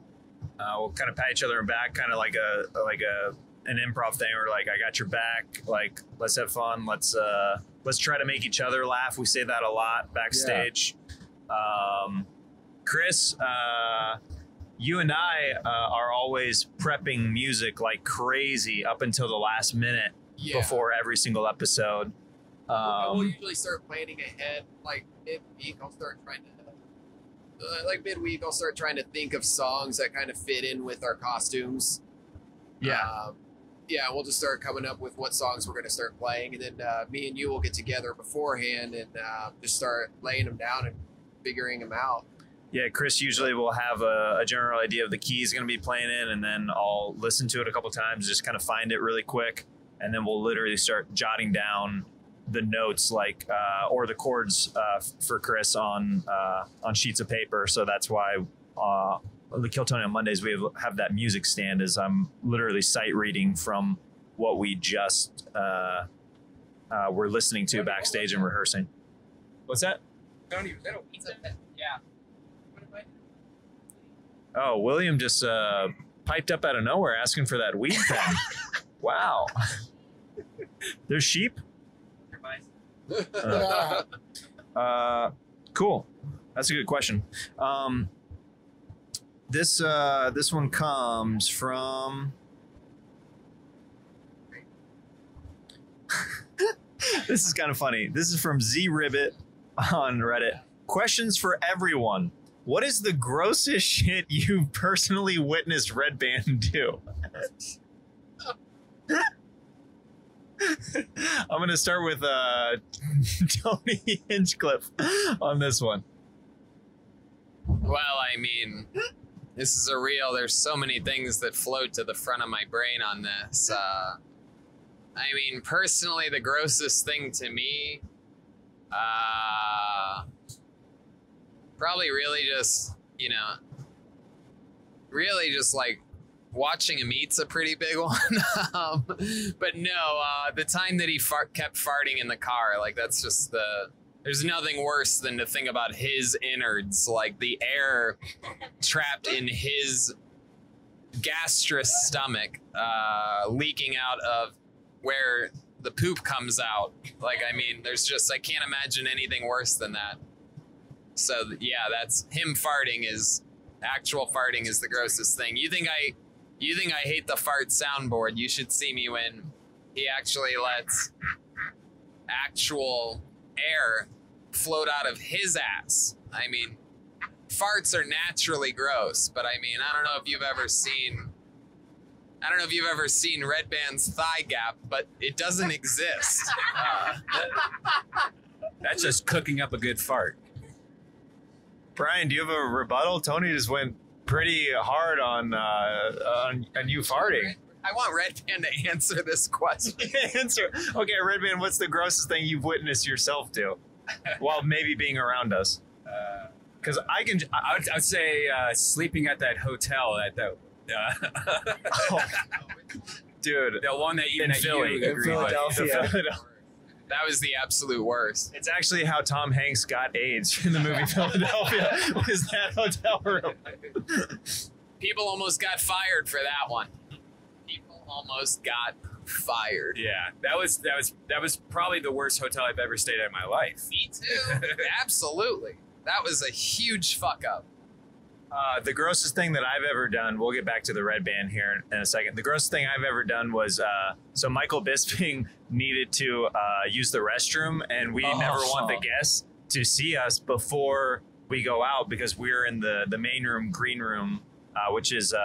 uh, we'll kind of pat each other in back, kind of like a like a an improv thing, or like I got your back. Like let's have fun. Let's uh, let's try to make each other laugh. We say that a lot backstage. Um, Chris, uh, you and I uh, are always prepping music like crazy up until the last minute Yeah. before every single episode. I will Um, usually start planning ahead, like mid-week. I'll start trying to, uh, like midweek, I'll start trying to think of songs that kind of fit in with our costumes. yeah. Um, yeah, we'll just start coming up with what songs we're going to start playing, and then uh, me and you will get together beforehand and uh, just start laying them down and figuring them out. Yeah, Chris usually will have a, a general idea of the key he's going to be playing in, and then I'll listen to it a couple times, just kind of find it really quick, and then we'll literally start jotting down the notes, like uh, or the chords uh, for Chris on uh, on sheets of paper. So that's why uh, the Kill Tony on Mondays we have, have that music stand. Is I'm literally sight reading from what we just uh, uh, were listening to backstage and rehearsing. What's that? Yeah. Oh, William just uh, piped up out of nowhere asking for that weed pen. Wow. There's sheep. Uh, uh, cool. That's a good question. Um, this uh, this one comes from. this is kind of funny. This is from Z Ribbit on Reddit. Questions for everyone. What is the grossest shit you've personally witnessed Redban do? I'm gonna start with uh, Tony Hinchcliffe on this one. Well, I mean, this is a real. There's so many things that float to the front of my brain on this. Uh, I mean, personally, the grossest thing to me, uh, probably really just you know, really just like watching him eat's a pretty big one. um, but no, uh, the time that he fart- kept farting in the car, like that's just the. There's nothing worse than to think about his innards, like the air trapped in his gastrous stomach, uh, leaking out of where the poop comes out. Like, I mean, there's just, I can't imagine anything worse than that. So, yeah, that's him farting is actual farting is the grossest thing. You think I you think I hate the fart soundboard? You should see me when he actually lets actual air float out of his ass. I mean, farts are naturally gross, but I mean, I don't know if you've ever seen I don't know if you've ever seen Redban's thigh gap, but it doesn't exist. Uh, That's just cooking up a good fart. Brian, do you have a rebuttal? Tony just went pretty hard on uh, on, on you farting. I want Redban to answer this question. Answer. Okay, Redban, what's the grossest thing you've witnessed yourself do while maybe being around us? Because I can. I, I would, I would say uh, sleeping at that hotel at the uh, dude, the one that even In that Philly. you In agreed with. Philadelphia. That was the absolute worst. It's actually how Tom Hanks got AIDS in the movie Philadelphia. Was that hotel room? People almost got fired for that one. People almost got fired. Yeah, that was that was that was probably the worst hotel I've ever stayed at in my life. Me too. Absolutely. That was a huge fuck up. Uh, the grossest thing that I've ever done, we'll get back to the Redban here in a second. The grossest thing I've ever done was uh, so Michael Bisping needed to uh, use the restroom, and we Oh. never want the guests to see us before we go out because we're in the, the main room, green room, uh, which is uh,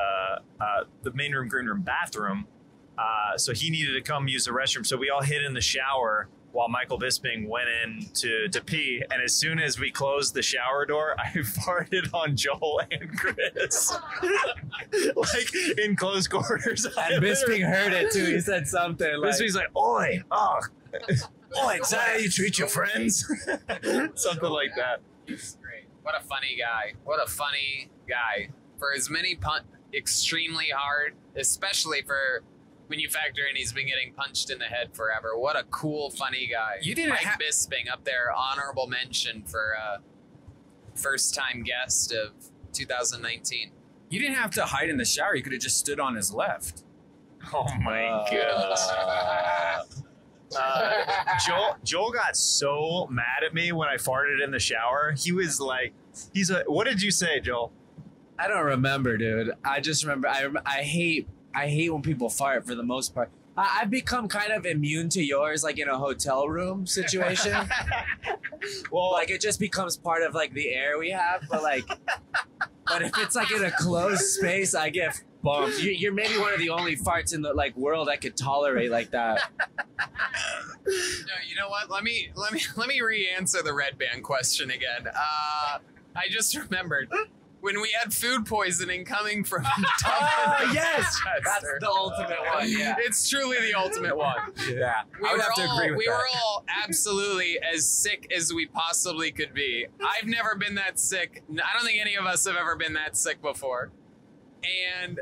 uh, the main room, green room, bathroom. Uh, so he needed to come use the restroom. So we all hid in the shower while Michael Bisping went in to, to pee. And as soon as we closed the shower door, I farted on Joel and Chris. like in close quarters. I And literally- Bisping heard it too. He said something like, Bisping's like, oi, oh, oi, is that how you treat your friends? Something like that. Great. What a funny guy. What a funny guy. For as many punt extremely hard, especially for when you factor in he's been getting punched in the head forever. What a cool, funny guy. You didn't Mike ha- Bisping up there, honorable mention for uh, first time guest of 2019. You didn't have to hide in the shower. You could have just stood on his left. Oh my Uh, god. Uh, Joel Joel got so mad at me when I farted in the shower. He was like, he's like, what did you say, Joel? I don't remember, dude. I just remember. I I hate I hate when people fart for the most part. I, I've become kind of immune to yours, like in a hotel room situation. Well, like it just becomes part of like the air we have. But like, but if it's like in a closed space, I get bumped. You, you're maybe one of the only farts in the like world I could tolerate like that. No, you know what? Let me let me let me re-answer the Redban question again. Uh, I just remembered when we had food poisoning coming from. Oh, yes, that's the ultimate one. Yeah. It's truly the ultimate one. Yeah, We I would were have to all, agree with we that. were all absolutely as sick as we possibly could be. I've never been that sick. I don't think any of us have ever been that sick before. And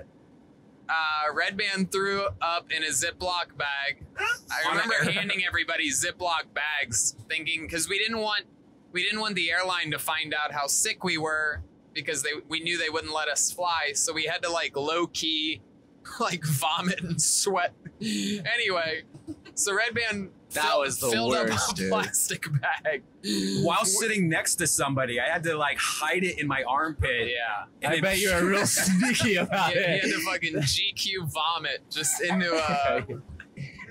uh, Redban threw up in a Ziploc bag. I remember handing everybody Ziploc bags, thinking because we didn't want we didn't want the airline to find out how sick we were because they we knew they wouldn't let us fly. So we had to like low key like vomit and sweat anyway, so Redban That fill- was the filled up worst, a dude. plastic bag. While sitting next to somebody, I had to like hide it in my armpit. Yeah. And I bet you were real sneaky about it. he had it. to fucking GQ vomit just into uh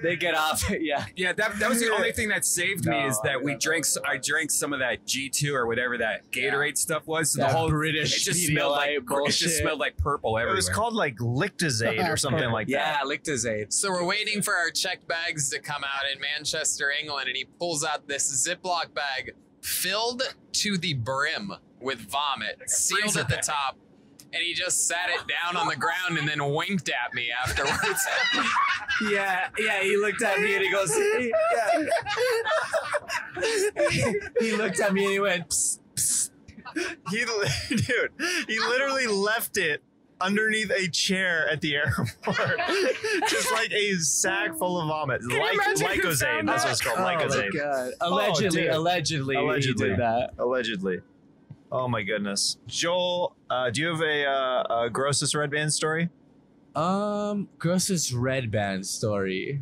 They get off. Yeah. Yeah, that, that was the only thing that saved me No, is that we drank. I drank some of that G two or whatever that Gatorade stuff was. So That the whole British it just smelled like Pedialyte it just smelled like purple It was called like Lictazade or something like that. Yeah, that. Lictazade. So we're waiting for our checked bags to come out in Manchester, England, and he pulls out this Ziploc bag filled to the brim with vomit, sealed at the top, and he just sat it down on the ground and then winked at me afterwards. Yeah, yeah. He looked at me and he goes, he, yeah. he looked at me and he went, Psst, psst. He, dude, he literally left it underneath a chair at the airport, just like a sack full of vomit. Like imagine who That's what it's that? called. Oh my Lucozade. god! Oh, allegedly, dude. allegedly, Allegedly. he did that. Allegedly. Oh my goodness, Joel, uh, do you have a, uh, a grossest Redban story? Um, grossest red band story.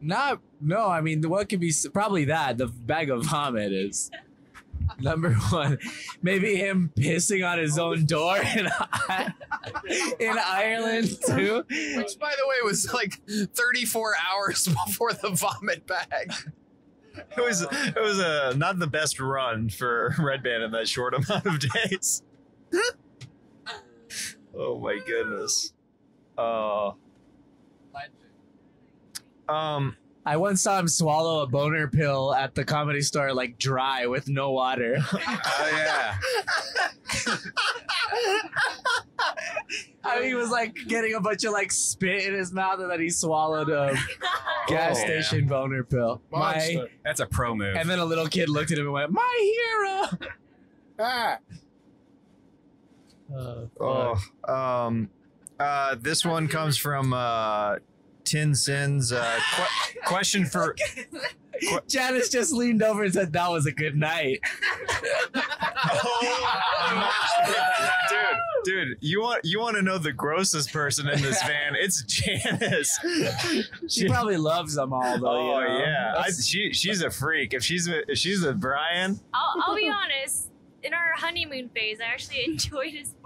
Not no. I mean, what could be probably that the bag of vomit is number one. Maybe him pissing on his own door in in Ireland too. Which, by the way, was like 34 hours before the vomit bag. It was it was a not the best run for Redban in that short amount of days. oh my goodness. Uh, um, I once saw him swallow a boner pill at the comedy store, like dry with no water. oh yeah. I mean, he was like getting a bunch of like spit in his mouth, and then he swallowed a gas Oh, yeah. station boner pill. My, Monster. That's a pro move. and then a little kid looked at him and went, "My hero." Ah, oh, um, uh, this one comes from uh, Tin Sins. Uh, que- question for Janice just leaned over and said, "That was a good night." dude, dude, you want you want to know the grossest person in this van? It's Janice. She probably loves them all, though. Oh you know? yeah, I, she she's a freak. If she's with, if she's with Brian, I'll, I'll be honest. In our honeymoon phase, I actually enjoyed his parts.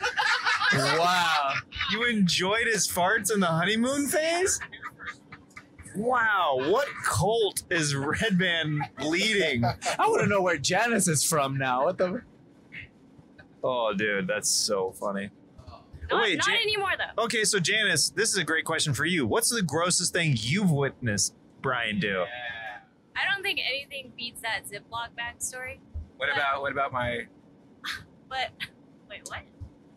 wow. you enjoyed his farts in the honeymoon phase. Wow, what cult is Redban leading? I want to know where Janice is from now. What the? Oh, dude, that's so funny. Not, Wait, not Jan- anymore though. Okay, so Janice, this is a great question for you. What's the grossest thing you've witnessed Brian do? I don't think anything beats that Ziploc bag story. what about what about my? But wait, what?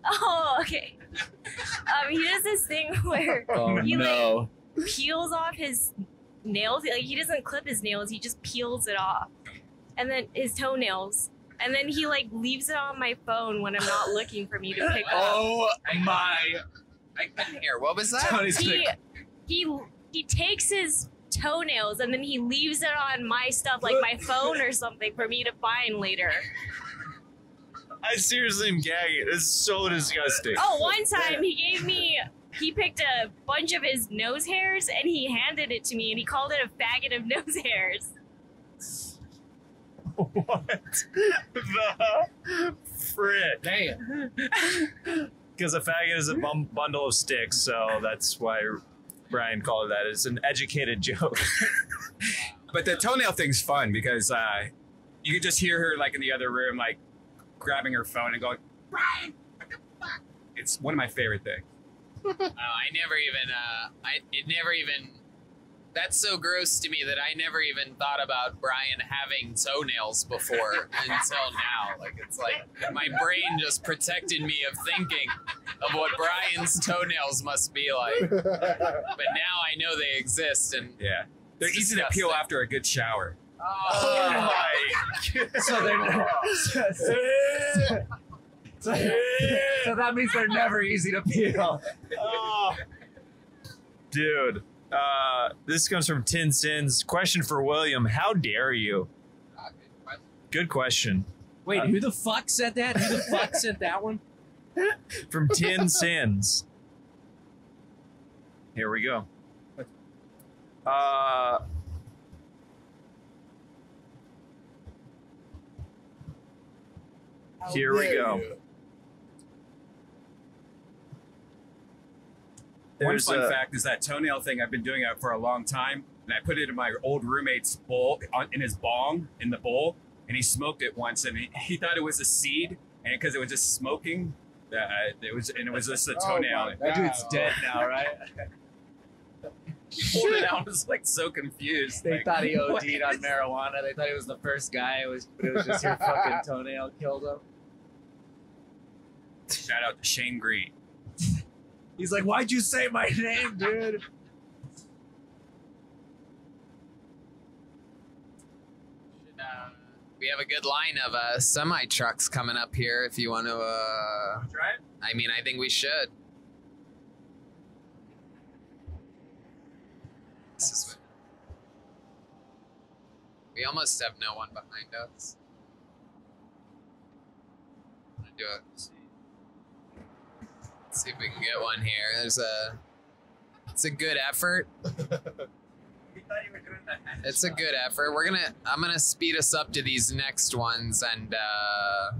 Oh, okay. Um, he does this thing where Oh He, like- peels off his nails. Like he doesn't clip his nails; he just peels it off, and then his toenails. And then he like leaves it on my phone when I'm not looking for me to pick up. Oh my! I couldn't hear. What was that? Tony's He gonna- he he takes his toenails and then he leaves it on my stuff, like my phone or something, for me to find later. I seriously am gagging. It's so disgusting. Oh, one time he gave me. He picked a bunch of his nose hairs and he handed it to me and he called it a faggot of nose hairs. what the frick? damn. Because a faggot is a bum- bundle of sticks, so that's why Brian called it that. It's an educated joke. But the toenail thing's fun because uh, you can just hear her like in the other room, like grabbing her phone and going, Brian, what the fuck? It's one of my favorite things. Oh, I never even. Uh, I it never even. That's so gross to me that I never even thought about Brian having toenails before until now. Like it's like my brain just protected me of thinking of what Brian's toenails must be like. But now I know they exist, and Yeah. They're It's easy to peel after a good shower. Oh my. So they're so, so that means they're never easy to peel. Oh. Dude, uh, this comes from Tin Sins. Question for William How dare you? Good question. Wait, who the fuck said that? Who the fuck said that one? From Tin Sins. here we go. Uh, How Here we go. you. One fun a- fact is that toenail thing I've been doing it for a long time, and I put it in my old roommate's bowl, in his bong, in the bowl, and he smoked it once, and he, he thought it was a seed, and because it was just smoking, uh, it was and it was just a Oh toenail. my that dude's dead now, right? he pulled it out, was like so confused. They like, thought he OD'd on marijuana. They thought he was the first guy. It was, but it was just your fucking toenail killed him. Shout out to Shane Green. He's like, "Why'd you say my name, dude?" Uh, we have a good line of uh, semi trucks coming up here. If you want to, uh, Try it. I mean, I think we should. This is. We almost have no one behind us. I'm gonna do it. Let's see if we can get one here. There's a. It's a good effort. It's a good effort. We're gonna. I'm gonna speed us up to these next ones, and uh,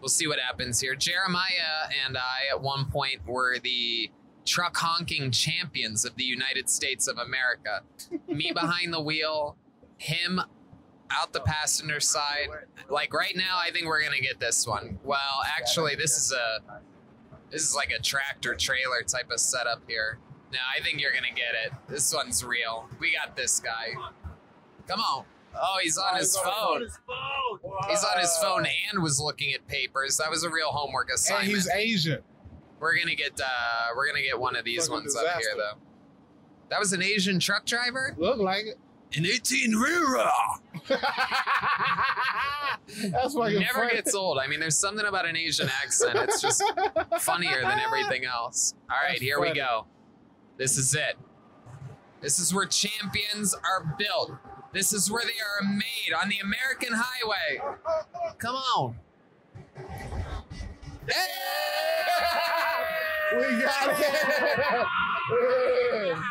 we'll see what happens here. Jeremiah and I, at one point, were the truck honking champions of the United States of America. Me behind the wheel, him out the passenger side. Like right now, I think we're gonna get this one. Well, actually, this is a. This is like a tractor trailer type of setup here. No, I think you're gonna get it. This one's real. We got this guy. Come on. Oh, he's on his phone. He's on his phone and was looking at papers. That was a real homework assignment. And he's Asian. We're gonna get uh we're gonna get one of these ones up here though. That was an Asian truck driver? Look like it. An 18 Rira. That's fucking Never funny. gets old. I mean, there's something about an Asian accent. It's just funnier than everything else. All right, That's here we go. This is it. This is where champions are built. This is where they are made on the American highway. Come on. we got it.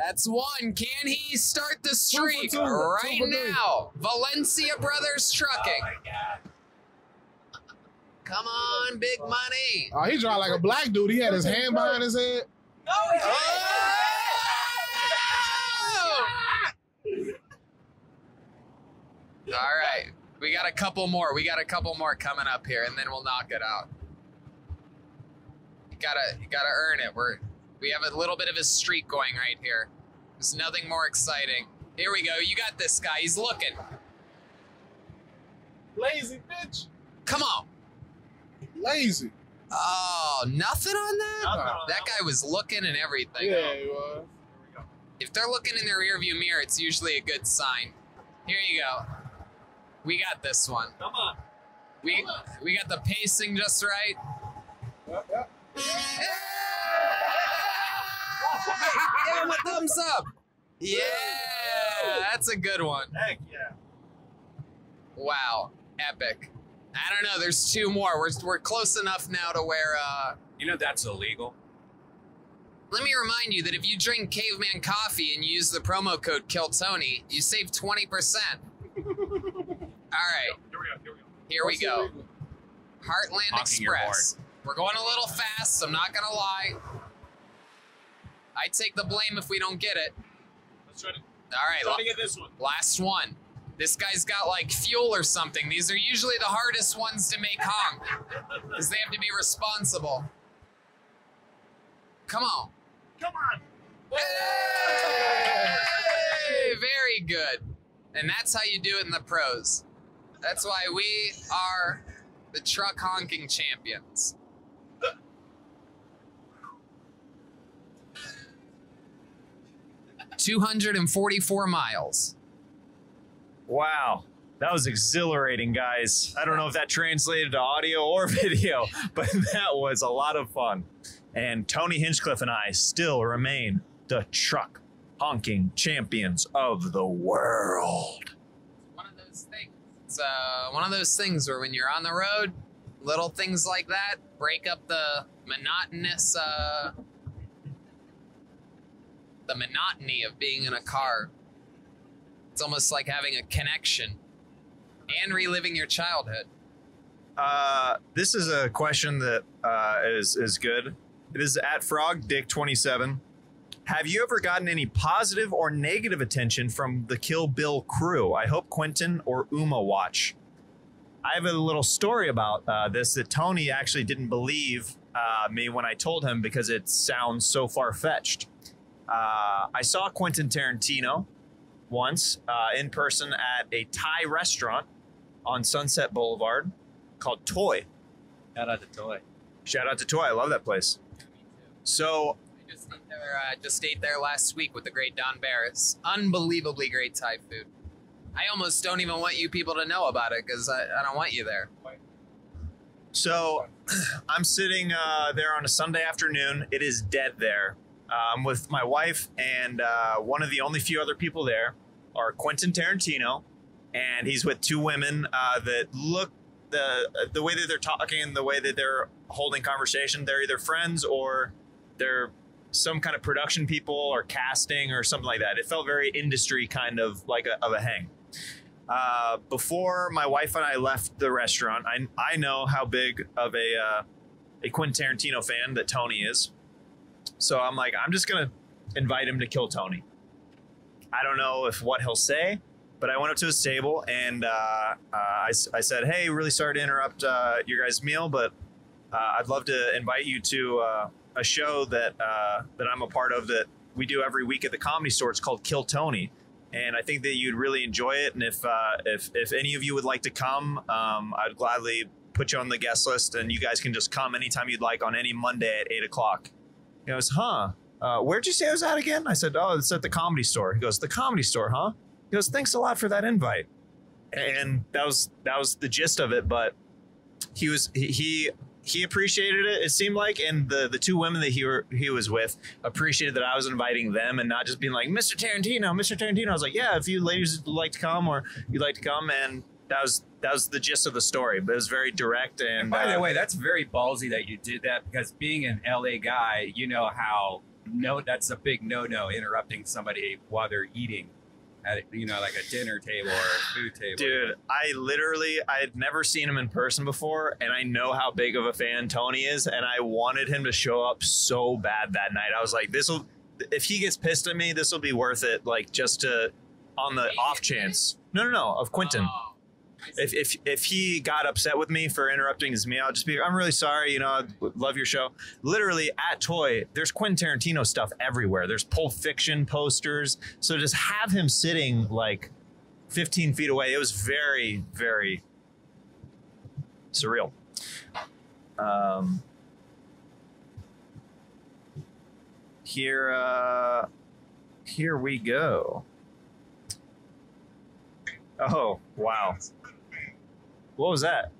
Yeah. That's one. Can he start the streak two, two right for three. now? Valencia Brothers Trucking. Come on, big money. Oh, he drive like a black dude. He had his hand behind his head. Oh! All right. We got a couple more. We got a couple more coming up here, and then we'll knock it out. You gotta, you gotta earn it. We're, we have a little bit of a streak going right here. There's nothing more exciting. Here we go. You got this guy. He's looking. Lazy bitch. Come on. Lazy. Oh, nothing on that? Nothing on that guy was looking and everything. Yeah, he was. If they're looking in their rearview mirror, it's usually a good sign. Here you go. We got this one. Come on. We we got the pacing just right. Yep, yep. Give him a thumbs up. Yeah, that's a good one. Heck yeah. Wow, epic. I don't know. There's two more. We're we're close enough now to where. uh You know that's illegal. Let me remind you that if you drink Caveman Coffee and you use the promo code KillTony, you save twenty percent. All right, Here we go. Here we go. here we go. Heartland Honking your Express. We're going a little fast. I'm not gonna lie. I take the blame if we don't get it. Let's try to, All right, la- to get this one. last one. This guy's got like fuel or something. These are usually the hardest ones to make honk because they have to be responsible. Come on. Come on. Hey, very good. And that's how you do it in the pros. That's why we are the truck honking champions. Two hundred and forty-four miles. Wow. That was exhilarating, guys. I don't know if that translated to audio or video, but that was a lot of fun. And Tony Hinchcliffe and I still remain the truck honking champions of the world. One of those things. It's uh, one of those things where when you're on the road, little things like that break up the monotonous uh, the monotony of being in a car. It's almost like having a connection and reliving your childhood. Uh, this is a question that uh, is is good. It is at Frog Dick twenty seven. Have you ever gotten any positive or negative attention from the Kill Bill crew? I hope Quentin or Uma watch. I have a little story about uh, this that Tony actually didn't believe uh, me when I told him because it sounds so far fetched. Uh, I saw Quentin Tarantino once uh, in person at a Thai restaurant on Sunset Boulevard called Toi. Shout out to Toi. Shout out to Toi. I love that place. So I just ate there. Uh, just ate there last week with the great Don Barris. Unbelievably great Thai food. I almost don't even want you people to know about it because I, I don't want you there. So I'm sitting uh, there on a Sunday afternoon. It is dead there. Um, with my wife and uh, one of the only few other people there are Quentin Tarantino, and he's with two women uh, that look the the way that they're talking, the way that they're holding conversation. They're either friends or they're some kind of production people or casting or something like that. It felt very industry kind of like a, of a hang. Uh, before my wife and I left the restaurant, I, I know how big of a uh, a Quentin Tarantino fan that Tony is. So I'm like, I'm just gonna invite him to kill Tony. I don't know if what he'll say, but I went up to his table and uh, uh, I, I said, "Hey, really sorry to interrupt uh, your guys' meal, but uh, I'd love to invite you to uh, a show that uh, that I'm a part of that we do every week at the Comedy Store. It's called Kill Tony." and I think that you'd really enjoy it. And if if if any of you would like to come, um, I'd gladly put you on the guest list, and you guys can just come anytime you'd like on any Monday at eight o'clock. He goes, huh? Uh, where'd you say I was at again? I said, oh, it's at the comedy store. He goes, the comedy store, huh? He goes, thanks a lot for that invite. And that was that was the gist of it. But he was he he, appreciated it. It seemed like, and the the two women that he were he was with appreciated that I was inviting them and not just being like, Mr. Tarantino, Mr. Tarantino. I was like, yeah, if you ladies would like to come or you'd like to come, and that was that was the gist of the story. But it was very direct and. And by uh, the way, that's very ballsy that you did that because being an LA guy, you know how no, that's a big no-no interrupting somebody while they're eating at you know like a dinner table or a food table. Dude, I literally I had never seen him in person before, and I know how big of a fan Tony is, and I wanted him to show up so bad that night. I was like, this will if he gets pissed at me, this will be worth it. Like just to on the off chance. No, no, no, of Quentin. Oh, If, if if he got upset with me for interrupting his meal, I'll just be, I'm really sorry. You know, I love your show. Literally at Toi, there's Quentin Tarantino stuff everywhere. There's Pulp Fiction posters. So just have him sitting like 15 feet away. It was very, very surreal. Um, here, uh, here we go. Oh wow! What was that?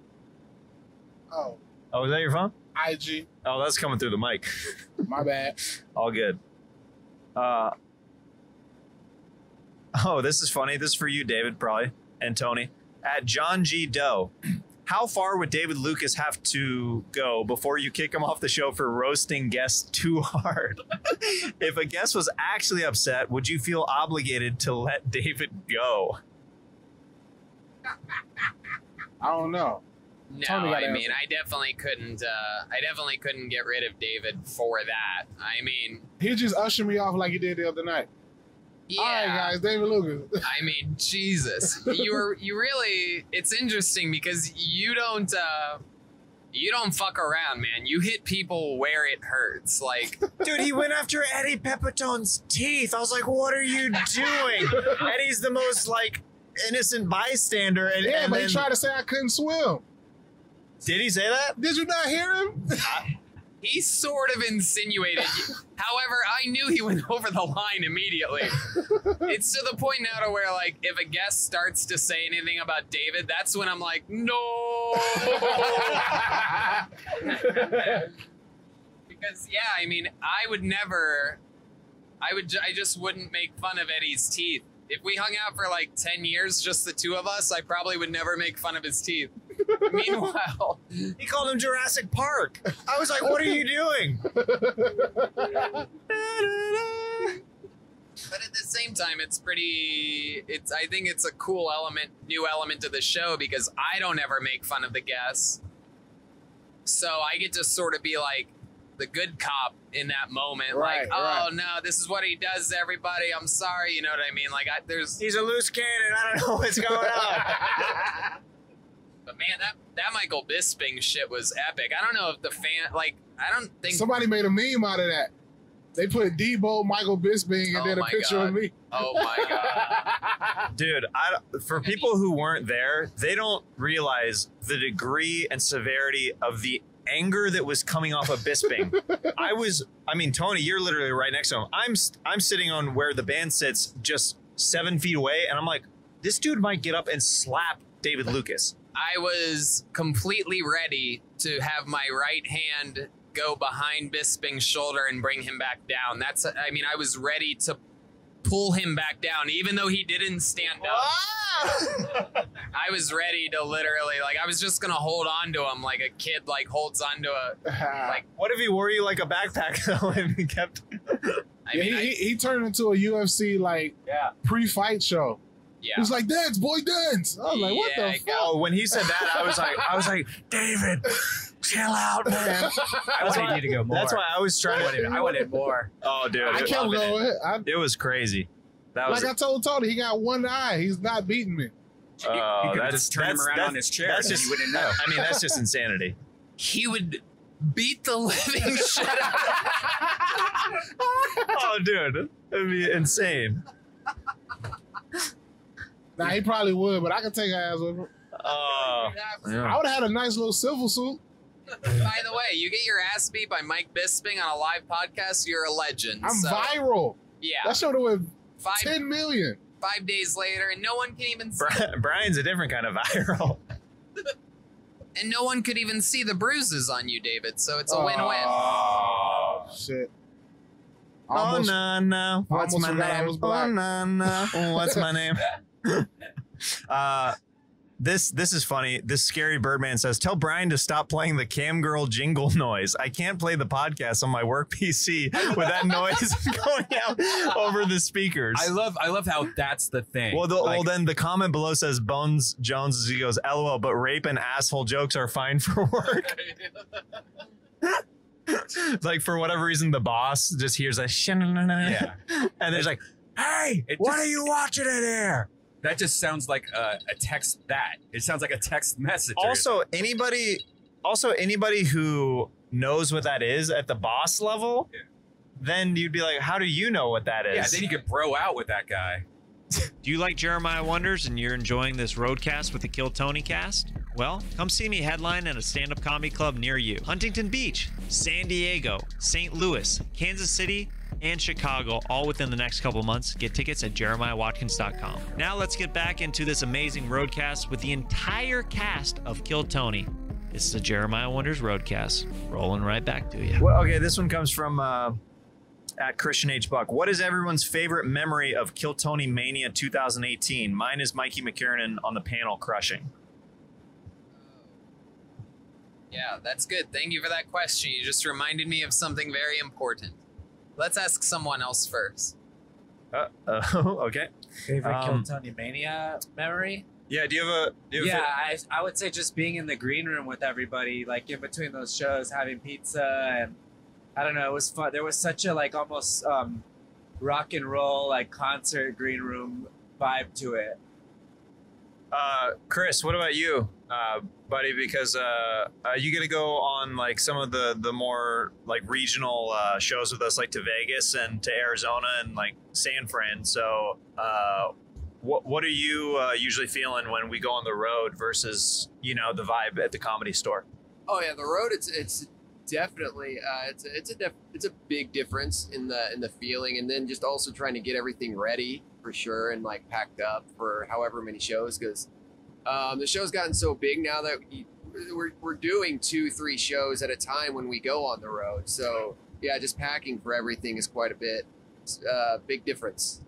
Oh, Oh, was that your phone? IG. Oh, that's coming through the mic. My bad. All good. Uh, oh, this is funny. This is for you, David, probably, and Tony. At John G. Doe, how far would David Lucas have to go before you kick him off the show for roasting guests too hard? if a guest was actually upset, would you feel obligated to let David go? I don't know. No, I mean, answer. I definitely couldn't. Uh, I definitely couldn't get rid of David for that. I mean, He just ushered me off like he did the other night. yeah. All right, guys, David Lucas. I mean, Jesus, you were you really? It's interesting because you don't. Uh, you don't fuck around, man. You hit people where it hurts. Like, Dude, he went after Eddie Pepitone's teeth. I was like, what are you doing? Eddie's the most like innocent bystander. And, yeah, and but then, he tried to say I couldn't swim. did he say that? Did you not hear him? Uh, he sort of insinuated. However, I knew he went over the line immediately. it's to the point now to where, like, if a guest starts to say anything about David, that's when I'm like, no. because yeah, I mean, I would never. I would. ju- I just wouldn't make fun of Eddie's teeth. If we hung out for like ten years, just the two of us, I probably would never make fun of his teeth. Meanwhile, He called him Jurassic Park. I was like, what are you doing? But at the same time, it's pretty. It's. I think it's a cool element, new element to the show because I don't ever make fun of the guests, so I get to sort of be like the good cop in that moment. Right, like, oh right. no, this is what he does to everybody. I'm sorry. You know what I mean? Like, I, there's. He's a loose cannon. I don't know what's going on. But man, that that Michael Bisping shit was epic. I don't know if the fan like. I don't think. Somebody made a meme out of that. They put Debo, Michael Bisping, and Oh then a picture God. of me. oh my god. Dude, I, for people who weren't there, they don't realize the degree and severity of the anger that was coming off of Bisping. I was, I mean, Tony, you're literally right next to him. I'm, I'm sitting on where the band sits, just seven feet away, and I'm like, this dude might get up and slap David Lucas. I was completely ready to have my right hand go behind Bisping's shoulder and bring him back down. That's I mean I was ready to pull him back down even though he didn't stand up. I was ready to literally like I was just going to hold on to him like a kid like holds on to a like What if he wore you like a backpack though and kept? I yeah, mean he, I- he, he turned into a UFC like Yeah. pre-fight show. yeah. He was like, "Dance, boy, dance." I was like, "What Yeah, the fuck?" Oh, when he said that, I was like, I was like, David, chill out, man. I That's wanted why- you to go more. That's why I was I trying wanted, to. I wanted more. Oh, dude, I it, kept loving it. going. I, it was crazy. That was like I told Tony, he got one eye. He's not beating me. Oh, you could that's- just turn him that's- around on his chair that's and just- you wouldn't know. I mean, that's just insanity. he would beat the living shit out of oh, dude, it'd be insane. Nah, he probably would, but I could take ass with him. Oh, I would have had a nice little civil suit. By the way, you get your ass beat by Mike Bisping on a live podcast, you're a legend. I'm so, viral. Yeah. That should have went Five ten million. five days later, and no one can even see, Brian's a different kind of viral. and no one could even see the bruises on you, David. So it's a win-win. Oh, shit. Oh Almost- no no, what's my name? Oh no no, what's my name? uh, this this is funny. This scary Birdman says, "Tell Brian to stop playing the cam girl jingle noise. I can't play the podcast on my work PC with that noise going out over the speakers." I love I love how that's the thing. well, the, well, then the comment below says Bones Jones as he goes, "LOL," but rape and asshole jokes are fine for work. like for whatever reason, the boss just hears a yeah. and there's like, "Hey, It what just- are you watching in here?" That just sounds like a, a text that. It sounds like a text message. Also, anybody, also anybody who knows what that is at the boss level, Yeah. then you'd be like, "How do you know what that is?" yeah, then you could bro out with that guy. Do you like Jeremiah Wonders and you're enjoying this roadcast with the Kill Tony cast? Well, come see me headline at a stand up comedy club near you. Huntington Beach, San Diego, St. Louis, Kansas City, and Chicago, all within the next couple months. Get tickets at jeremiahwatkins.com. Now let's get back into this amazing roadcast with the entire cast of Kill Tony. This is a Jeremiah Wonders roadcast. Rolling right back to you. Well, okay, this one comes from uh, at Christian H. Buck. What is everyone's favorite memory of Kill Tony Mania 2018? Mine is Mikey McKiernan on the panel crushing. Yeah, that's good. Thank you for that question. You just reminded me of something very important. Let's ask someone else first. Uh, uh, okay. Favorite Um, Kill Tony Mania memory? Yeah. Do you have a? Do you have Yeah, I, I would say just being in the green room with everybody, like in between those shows, having pizza and I don't know, it was fun. There was such a like almost um, rock and roll like concert green room vibe to it. Uh, Chris, what about you, uh, buddy? Because uh, uh, you get to go on like some of the the more like regional uh, shows with us, like to Vegas and to Arizona and like San Fran. So, what what are you usually feeling when we go on the road versus you know the vibe at the comedy store? Oh yeah, the road. It's it's definitely it's a, it's a def- it's a big difference in the in the feeling, and then just also trying to get everything ready for sure and like packed up for however many shows because um, the show's gotten so big now that we- we're we're doing two three shows at a time when we go on the road. So yeah, just packing for everything is quite a bit. It's, uh, big difference.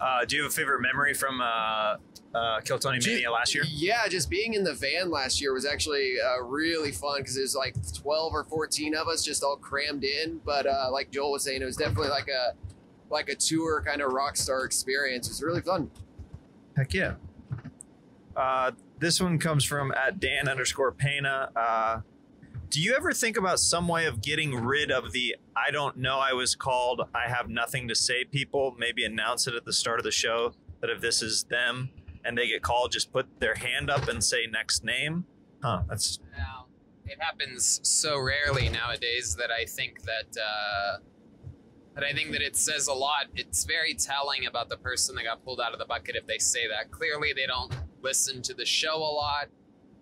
Uh, do you have a favorite memory from uh, uh, Kill Tony Ju- Mania last year? Yeah, just being in the van last year was actually uh, really fun because it was like 12 or 14 of us just all crammed in. But uh, like Joel was saying, it was definitely like a like a tour kind of rock star experience. It was really fun. Heck yeah. Uh, this one comes from at Dan underscore Pena. Uh, do you ever think about some way of getting rid of the I don't know I was called, I have nothing to say people? Maybe announce it at the start of the show that if this is them and they get called, just put their hand up and say next name? Huh, that's it happens so rarely nowadays that I think that uh, that I think that it says a lot. It's very telling about the person that got pulled out of the bucket if they say that. Clearly, they don't listen to the show a lot.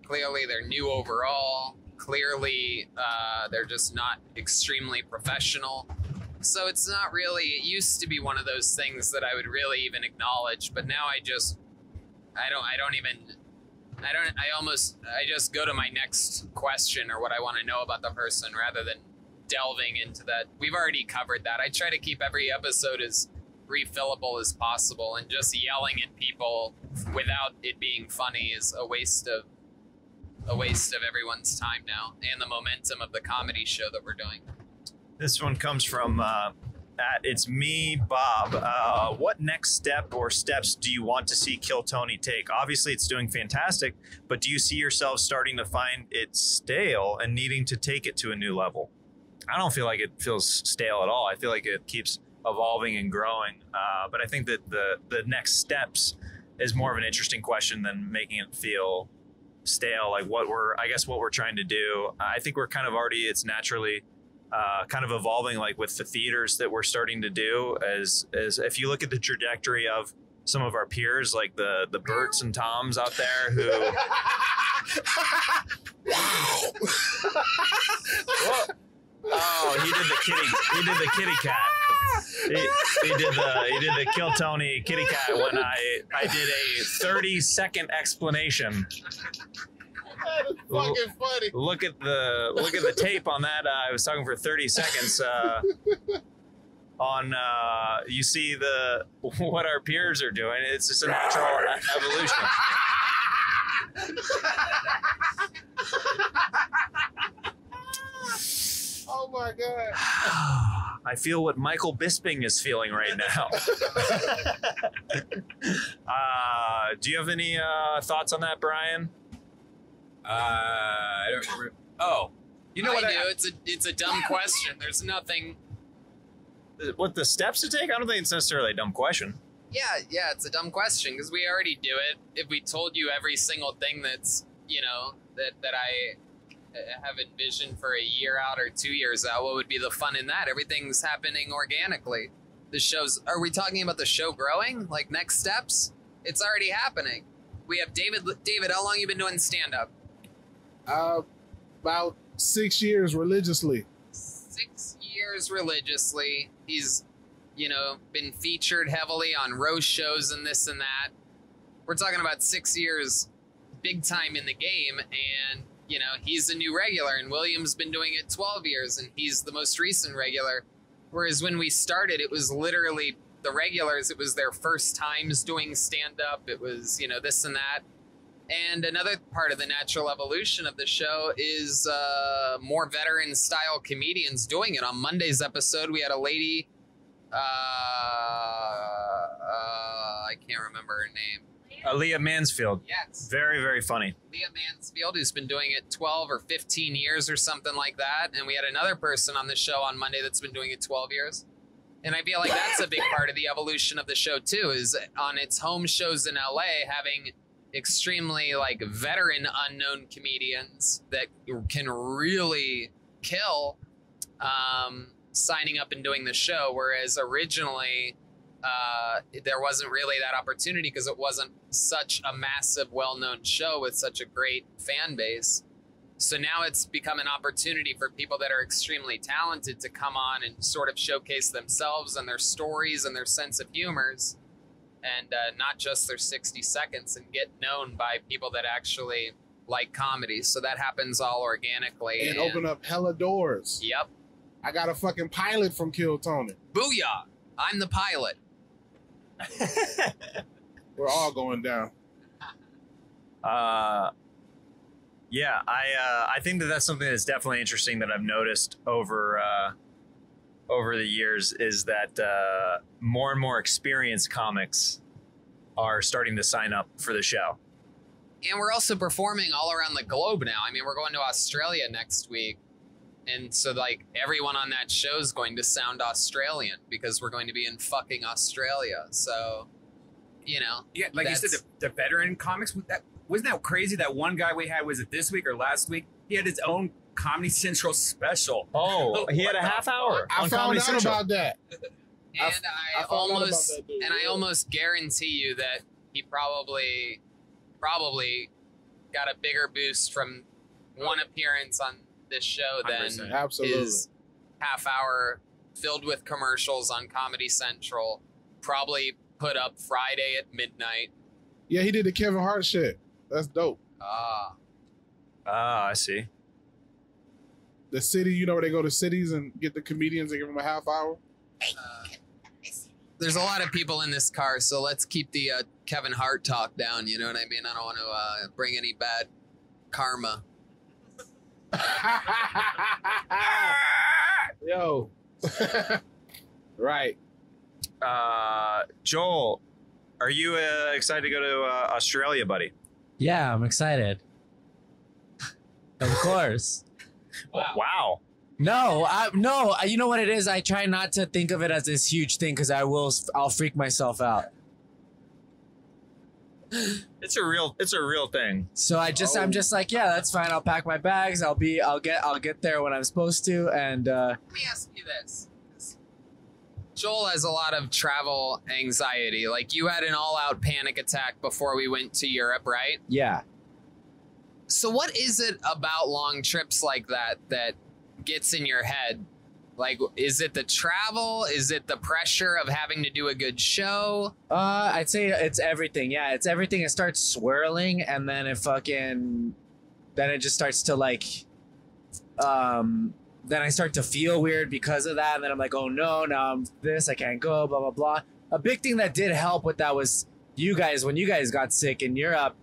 Clearly, they're new overall. Clearly, uh, they're just not extremely professional. So it's not really. It used to be one of those things that I would really even acknowledge, but now I just, I don't. I don't even. I don't. I almost. I just go to my next question or what I want to know about the person rather than delving into that. We've already covered that. I try to keep every episode as refillable as possible, and just yelling at people without it being funny is a waste of a waste of everyone's time now and the momentum of the comedy show that we're doing. This one comes from uh, at it's me, Bob. Uh, what next step or steps do you want to see Kill Tony take? Obviously, it's doing fantastic, but do you see yourself starting to find it stale and needing to take it to a new level? I don't feel like it feels stale at all. I feel like it keeps evolving and growing. Uh, but I think that the the next steps is more of an interesting question than making it feel stale. Like what we're, I guess, what we're trying to do. I think we're kind of already. It's naturally uh, kind of evolving like with the theaters that we're starting to do as as if you look at the trajectory of some of our peers like the the Berts and Toms out there who oh he did the kitty he did the kitty cat he, he did the he did the kill Tony kitty cat when I I did a 30 second explanation That is fucking funny. look at the look at the tape on that. Uh, I was talking for 30 seconds. Uh, on uh, you see the what our peers are doing. It's just a natural evolution. Oh my god. I feel what Michael Bisping is feeling right now. uh, do you have any uh, thoughts on that, Brian? Uh, I don't remember. Oh, you know I what? do. I, it's a it's a dumb question. There's nothing. What the steps to take? I don't think it's necessarily a dumb question. Yeah, yeah, it's a dumb question because we already do it. If we told you every single thing that's you know that that I have envisioned for a year out or two years out, what would be the fun in that? Everything's happening organically. The show's. Are we talking about the show growing? Like next steps? It's already happening. We have David. David, how long you been doing stand up? Uh, about six years religiously. six years religiously. He's, you know, been featured heavily on roast shows and this and that. We're talking about six years, big time in the game, and you know he's a new regular, and William's been doing it twelve years, and he's the most recent regular. Whereas when we started, it was literally the regulars. It was their first times doing stand up. It was you know this and that. And another part of the natural evolution of the show is uh, more veteran style comedians doing it. On Monday's episode, we had a lady, uh, uh, I can't remember her name. Aaliyah Mansfield, Yes. very very funny. Leah Mansfield, who's been doing it 12 or 15 years or something like that. And we had another person on the show on Monday that's been doing it 12 years. And I feel like that's a big part of the evolution of the show, too, is on its home shows in LA, having extremely like veteran unknown comedians that can really kill um, signing up and doing the show. Whereas originally, uh, there wasn't really that opportunity because it wasn't such a massive, well known show with such a great fan base. So now it's become an opportunity for people that are extremely talented to come on and sort of showcase themselves and their stories and their sense of humors and uh, not just their 60 seconds and get known by people that actually like comedy. So that happens all organically. And open up hella doors. Yep. I got a fucking pilot from Kill Tony. Booyah. I'm the pilot. We're all going down. Uh, yeah, I uh, I think that that's something that's definitely interesting that I've noticed over uh, over the years is that uh, more and more experienced comics are starting to sign up for the show. And we're also performing all around the globe now. I mean, we're going to Australia next week. And so, like, everyone on that show is going to sound Australian because we're going to be in fucking Australia. So, you know, Yeah, like you said, the, the veteran comics. That wasn't that crazy. That one guy we had was it this week or last week? He had his own Comedy Central special. Oh, he had a half hour I on found Comedy out Central. about that. and I- I, I found out about almost that and I almost guarantee you that he probably probably got a bigger boost from one appearance on this show than 100%. Absolutely. his half hour filled with commercials on Comedy Central. Probably put up Friday at midnight. Yeah, he did the Kevin Hart shit. That's dope. Ah, Ah, I see. The city, you know, where they go to cities and get the comedians and give them a half hour. there's a lot of people in this car, so let's keep the uh, Kevin Hart talk down. You know what I mean? I don't want to uh, bring any bad karma. Yo. right. Uh, Joel, are you uh, excited to go to uh, Australia, buddy? Yeah, I'm excited. Of course. Wow. No, I no. You know what it is? I try not to think of it as this huge thing because I will. I'll freak myself out. It's a real. It's a real thing. So I just, Oh. I'm just like, yeah, that's fine. I'll pack my bags. I'll be, I'll get, I'll get there when I'm supposed to. And uh, Let me ask you this. Joel has a lot of travel anxiety. Like you had an all-out panic attack before we went to Europe, right? yeah, So what is it about long trips like that that gets in your head? Like is it the travel? Is it the pressure of having to do a good show? uh, I'd say it's everything. Yeah, it's everything. It starts swirling, and then it fucking, then it just starts to like, um, then I start to feel weird because of that. And then I'm like, oh no, now I'm this. I can't go. Blah blah blah. A big thing that did help with that was you guys when you guys got sick in Europe.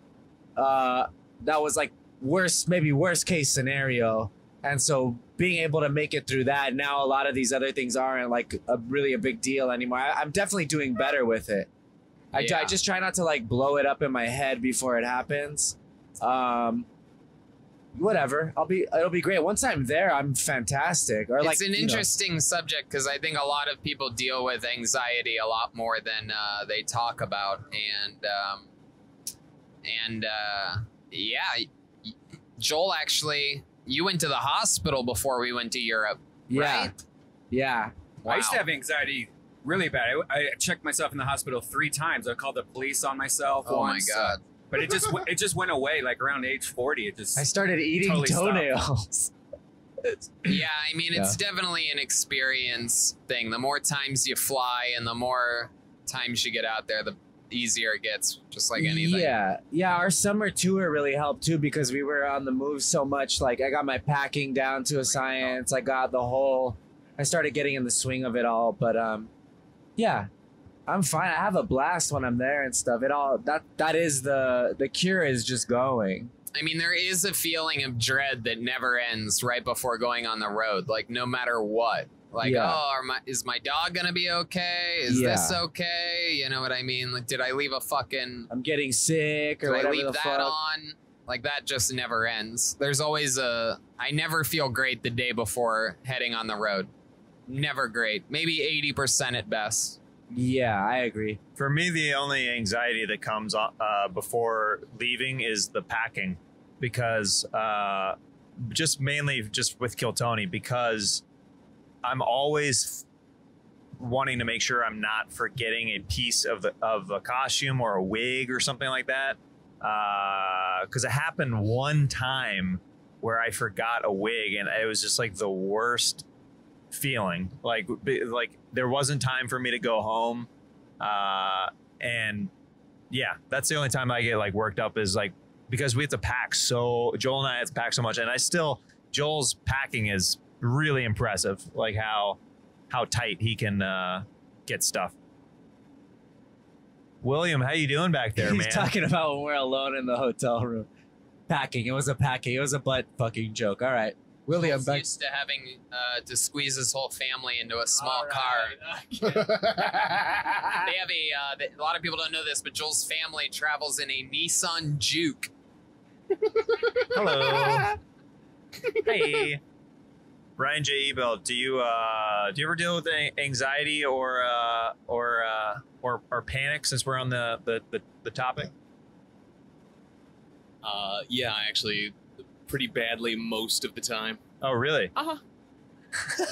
Uh, that was like worst, maybe worst case scenario. And so being able to make it through that, now a lot of these other things aren't like a really a big deal anymore. I, I'm definitely doing better with it. I, Yeah. I just try not to like blow it up in my head before it happens. Um, whatever, I'll be it'll be great. Once I'm there, I'm fantastic. Or like it's an you know- interesting subject because I think a lot of people deal with anxiety a lot more than uh, they talk about, and um, and uh, yeah, Joel actually, you went to the hospital before we went to Europe, yeah, right? yeah. I used to have anxiety really bad. I, I checked myself in the hospital three times. I called the police on myself. Oh my once, god. But it just it just went away like around age forty. It just I started eating Totally stopped. toenails. Yeah, I mean, it's definitely an experience thing. The more times you fly and the more times you get out there, the easier it gets, just like anything. Yeah, yeah. Our summer tour really helped too because we were on the move so much. Like I got my packing down to a science. I got the whole. I started getting in the swing of it all. But um, yeah, I'm fine. I have a blast when I'm there and stuff. It all that that is the the cure is just going. I mean, there is a feeling of dread that never ends right before going on the road. Like, no matter what. Like, Yeah. oh, are my, is my dog gonna be okay? Is this okay? You know what I mean? Like, did I leave a fucking? I'm getting sick or Did I leave the that fuck. on? Like that just never ends. There's always a. I never feel great the day before heading on the road. Never great. Maybe eighty percent at best. Yeah, I agree. For me, the only anxiety that comes uh, before leaving is the packing, because uh, just mainly just with Kill Tony, because I'm always wanting to make sure I'm not forgetting a piece of the, of a costume or a wig or something like that. Because it happened one time where I forgot a wig, and it was just like the worst feeling. Like, like there wasn't time for me to go home uh, and yeah, that's the only time I get like worked up is like because we have to pack so Joel and I have to pack so much, and I still Joel's packing is really impressive, like how how tight he can uh, get stuff. William, how you doing back there, He's man? talking about when we're alone in the hotel room. Packing. It was a packing. It was a butt fucking joke. All right. William I'm back. used to having uh, to squeeze his whole family into a small All car. right. They have a. Uh, they, a lot of people don't know this, but Joel's family travels in a Nissan Juke. Hello. hey. Ryan J. Ebelt, do you uh, do you ever deal with anxiety or uh, or, uh, or or panic since we're on the the, the, the topic? Uh, yeah, actually, pretty badly most of the time. Oh, really? Uh-huh.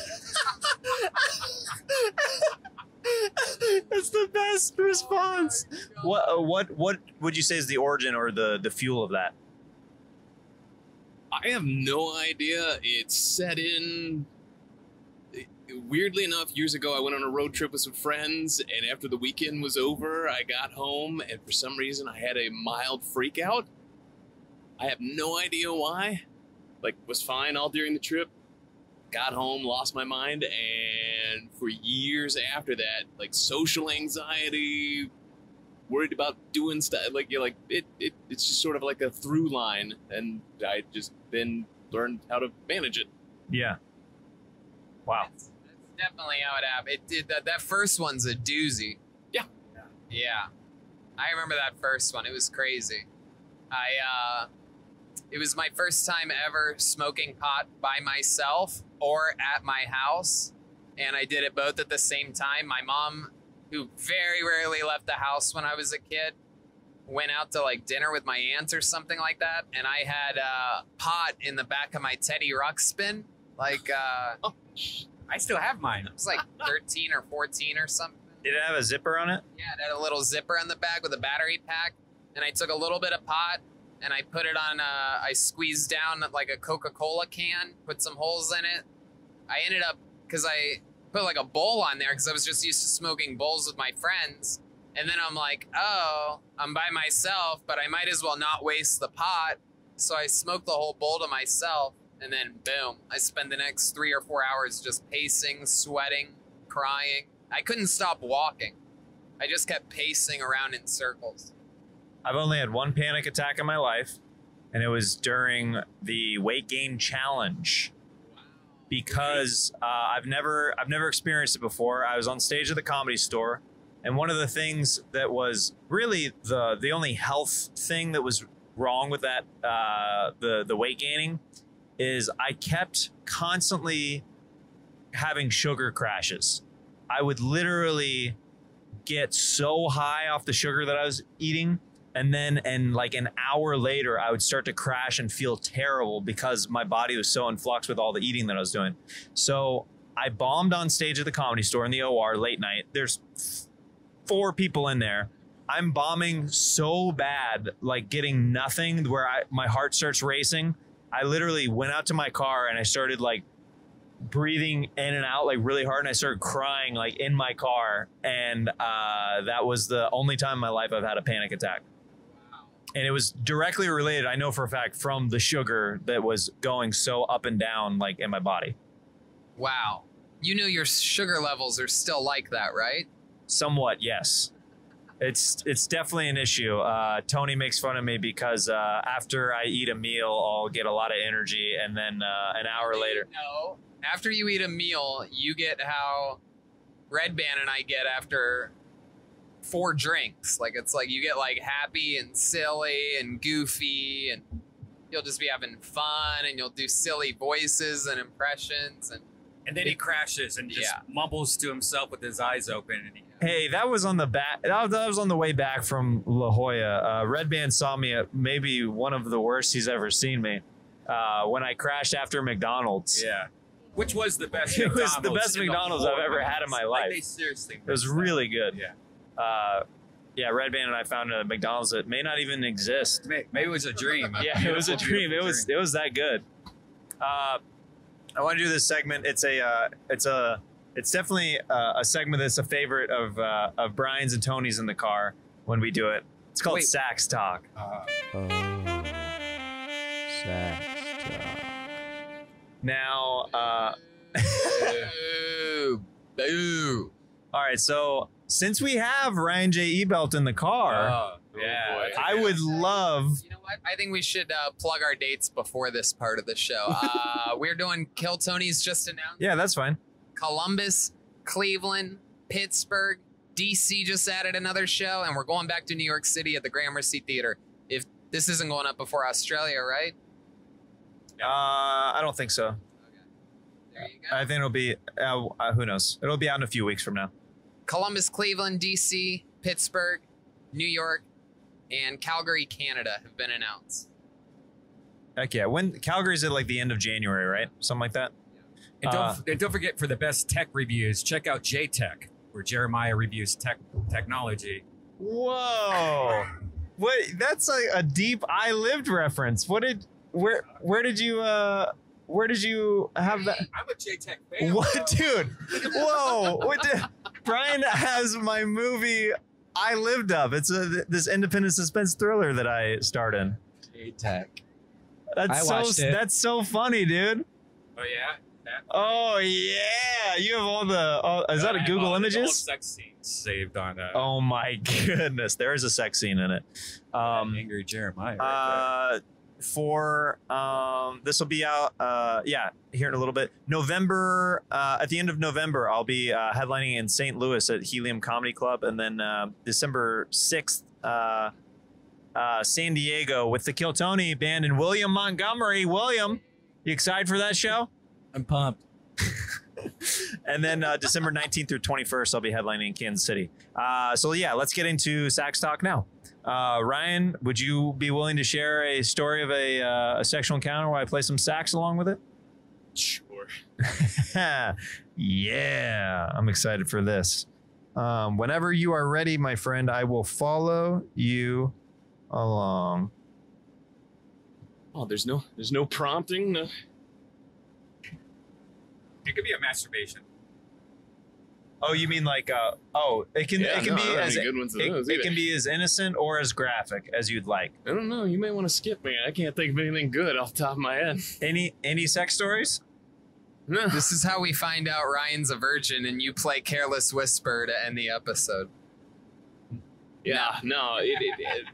That's the best response. What uh, what what would you say is the origin or the the fuel of that? I have no idea. It's set in. Weirdly enough, years ago, I went on a road trip with some friends, and after the weekend was over, I got home, and for some reason, I had a mild freak out. I have no idea why. Like, was fine all during the trip. Got home, lost my mind, and for years after that, like social anxiety, worried about doing stuff like you're like it, it it's just sort of like a through line and i just then learned how to manage it Yeah. Wow. That's, that's definitely how it happened. It did that. That first one's a doozy. Yeah. Yeah. I remember that first one. It was crazy. I uh it was my first time ever smoking pot by myself or at my house. And I did it both at the same time. My mom, who very rarely left the house when I was a kid, went out to like dinner with my aunt or something like that. And I had uh, pot in the back of my Teddy Ruxpin. Like, uh, I still have mine. it was like 13 or 14 or something. Did it have a zipper on it? Yeah, it had a little zipper in the back with a battery pack. And I took a little bit of pot and I put it on, uh, I squeezed down like a Coca Cola can, put some holes in it. I ended up, because I put like a bowl on there because I was just used to smoking bowls with my friends. And then I'm like, oh, I'm by myself, but I might as well not waste the pot. So I smoked the whole bowl to myself. And then boom, I spent the next three or four hours just pacing, sweating, crying. I couldn't stop walking. I just kept pacing around in circles. I've only had one panic attack in my life, and it was during the weight gain challenge. Because uh, I've never I've never experienced it before. I was on stage at the comedy store, and one of the things that was really the the only health thing that was wrong with that uh, the the weight gaining is I kept constantly having sugar crashes. I would literally get so high off the sugar that I was eating and then and like an hour later i would start to crash and feel terrible because my body was so in flux with all the eating that i was doing. So i bombed on stage at the comedy store in the or late night. There's four people in there. I'm bombing so bad like getting nothing where I, my heart starts racing. I literally went out to my car and i started like breathing in and out like really hard and I started crying like in my car. And uh, that was the only time in my life I've had a panic attack. And it was directly related, I know for a fact, from the sugar that was going so up and down like in my body. Wow. You know your sugar levels are still like that, right? Somewhat, yes. It's it's definitely an issue. Uh, Tony makes fun of me because uh, after I eat a meal, I'll get a lot of energy, and then uh, an hour later, No. After you eat a meal, you get how Redban and I get after four drinks. Like it's like you get like happy and silly and goofy and you'll just be having fun and you'll do silly voices and impressions and And then he crashes and just Yeah. mumbles to himself with his eyes open. And he, Hey, that was on the back. That was, on the way back from La Jolla. Uh, Redban saw me at maybe one of the worst he's ever seen me uh, when I crashed after McDonald's. yeah. Which was the best It was the McDonald's best in the McDonald's I've ever world. had in my Like, life. they seriously It was messed up. really good. Yeah. Uh, yeah, Redban and I found a McDonald's that may not even exist. Maybe it was a dream. Yeah, it was a dream. It beautiful was it was that good. Uh, I want to do this segment. It's a uh, it's a it's definitely uh, a segment that's a favorite of uh, of Brian's and Tony's in the car when we do it. It's called Wait. Sax Talk. Uh, Now, uh, boo, boo. all right. So since we have Ryan J. Ebelt in the car, uh, yeah I would love You know what? I think we should uh, plug our dates before this part of the show. Uh, we're doing Kill Tony's just announced. Yeah, that's fine. Columbus, Cleveland, Pittsburgh, DC just added another show, and we're going back to New York City at the Gramercy Theater. If this isn't going up before Australia, right? Uh, I don't think so. There you go. I think it'll be. Uh, uh, who knows? It'll be out in a few weeks from now. Columbus, Cleveland, DC, Pittsburgh, New York, and Calgary, Canada have been announced. Heck yeah! When Calgary's at like the end of January, right? Something like that. And don't, Uh, and don't forget for the best tech reviews, check out JTech, where Jeremiah reviews tech technology. Whoa! What? That's like a deep "I lived" reference. What did? Where? Where did you? uh Where did you have that? I'm a JTech fan. What, dude? Whoa! What the, Brian has my movie "I Lived" up. It's a this independent suspense thriller that I starred in. J-Tech. That's I so. watched it. That's so funny, dude. Oh yeah. Oh yeah, you have all the. All, is that a I have Google all the Images? sex scenes saved on uh, Oh my goodness, there is a sex scene in it. Um, Angry Jeremiah. Right uh, for um, this will be out. Uh, yeah, here in a little bit. November. Uh, at the end of November, I'll be uh, headlining in St. Louis at Helium Comedy Club, and then uh, December sixth. Uh, uh, San Diego with the Kill Tony band and William Montgomery. William, you excited for that show? I'm pumped. and then uh, December 19th through 21st, I'll be headlining in Kansas City. Uh, so yeah, let's get into sax talk now. Uh, Ryan, would you be willing to share a story of a, uh, a sexual encounter where I play some sax along with it? Sure. yeah, I'm excited for this. Um, whenever you are ready, my friend, I will follow you along. Oh, there's no there's no prompting. No. It could be a masturbation. Oh, you mean like uh oh, it can Yeah, it can no, I be don't have as any good ones of it, those it either. can be as innocent or as graphic as you'd like. I don't know. You may want to skip me. I can't think of anything good off the top of my head. Any any sex stories? No. This is how we find out Ryan's a virgin, and you play Careless Whisper to end the episode. Yeah, no, it, it, it-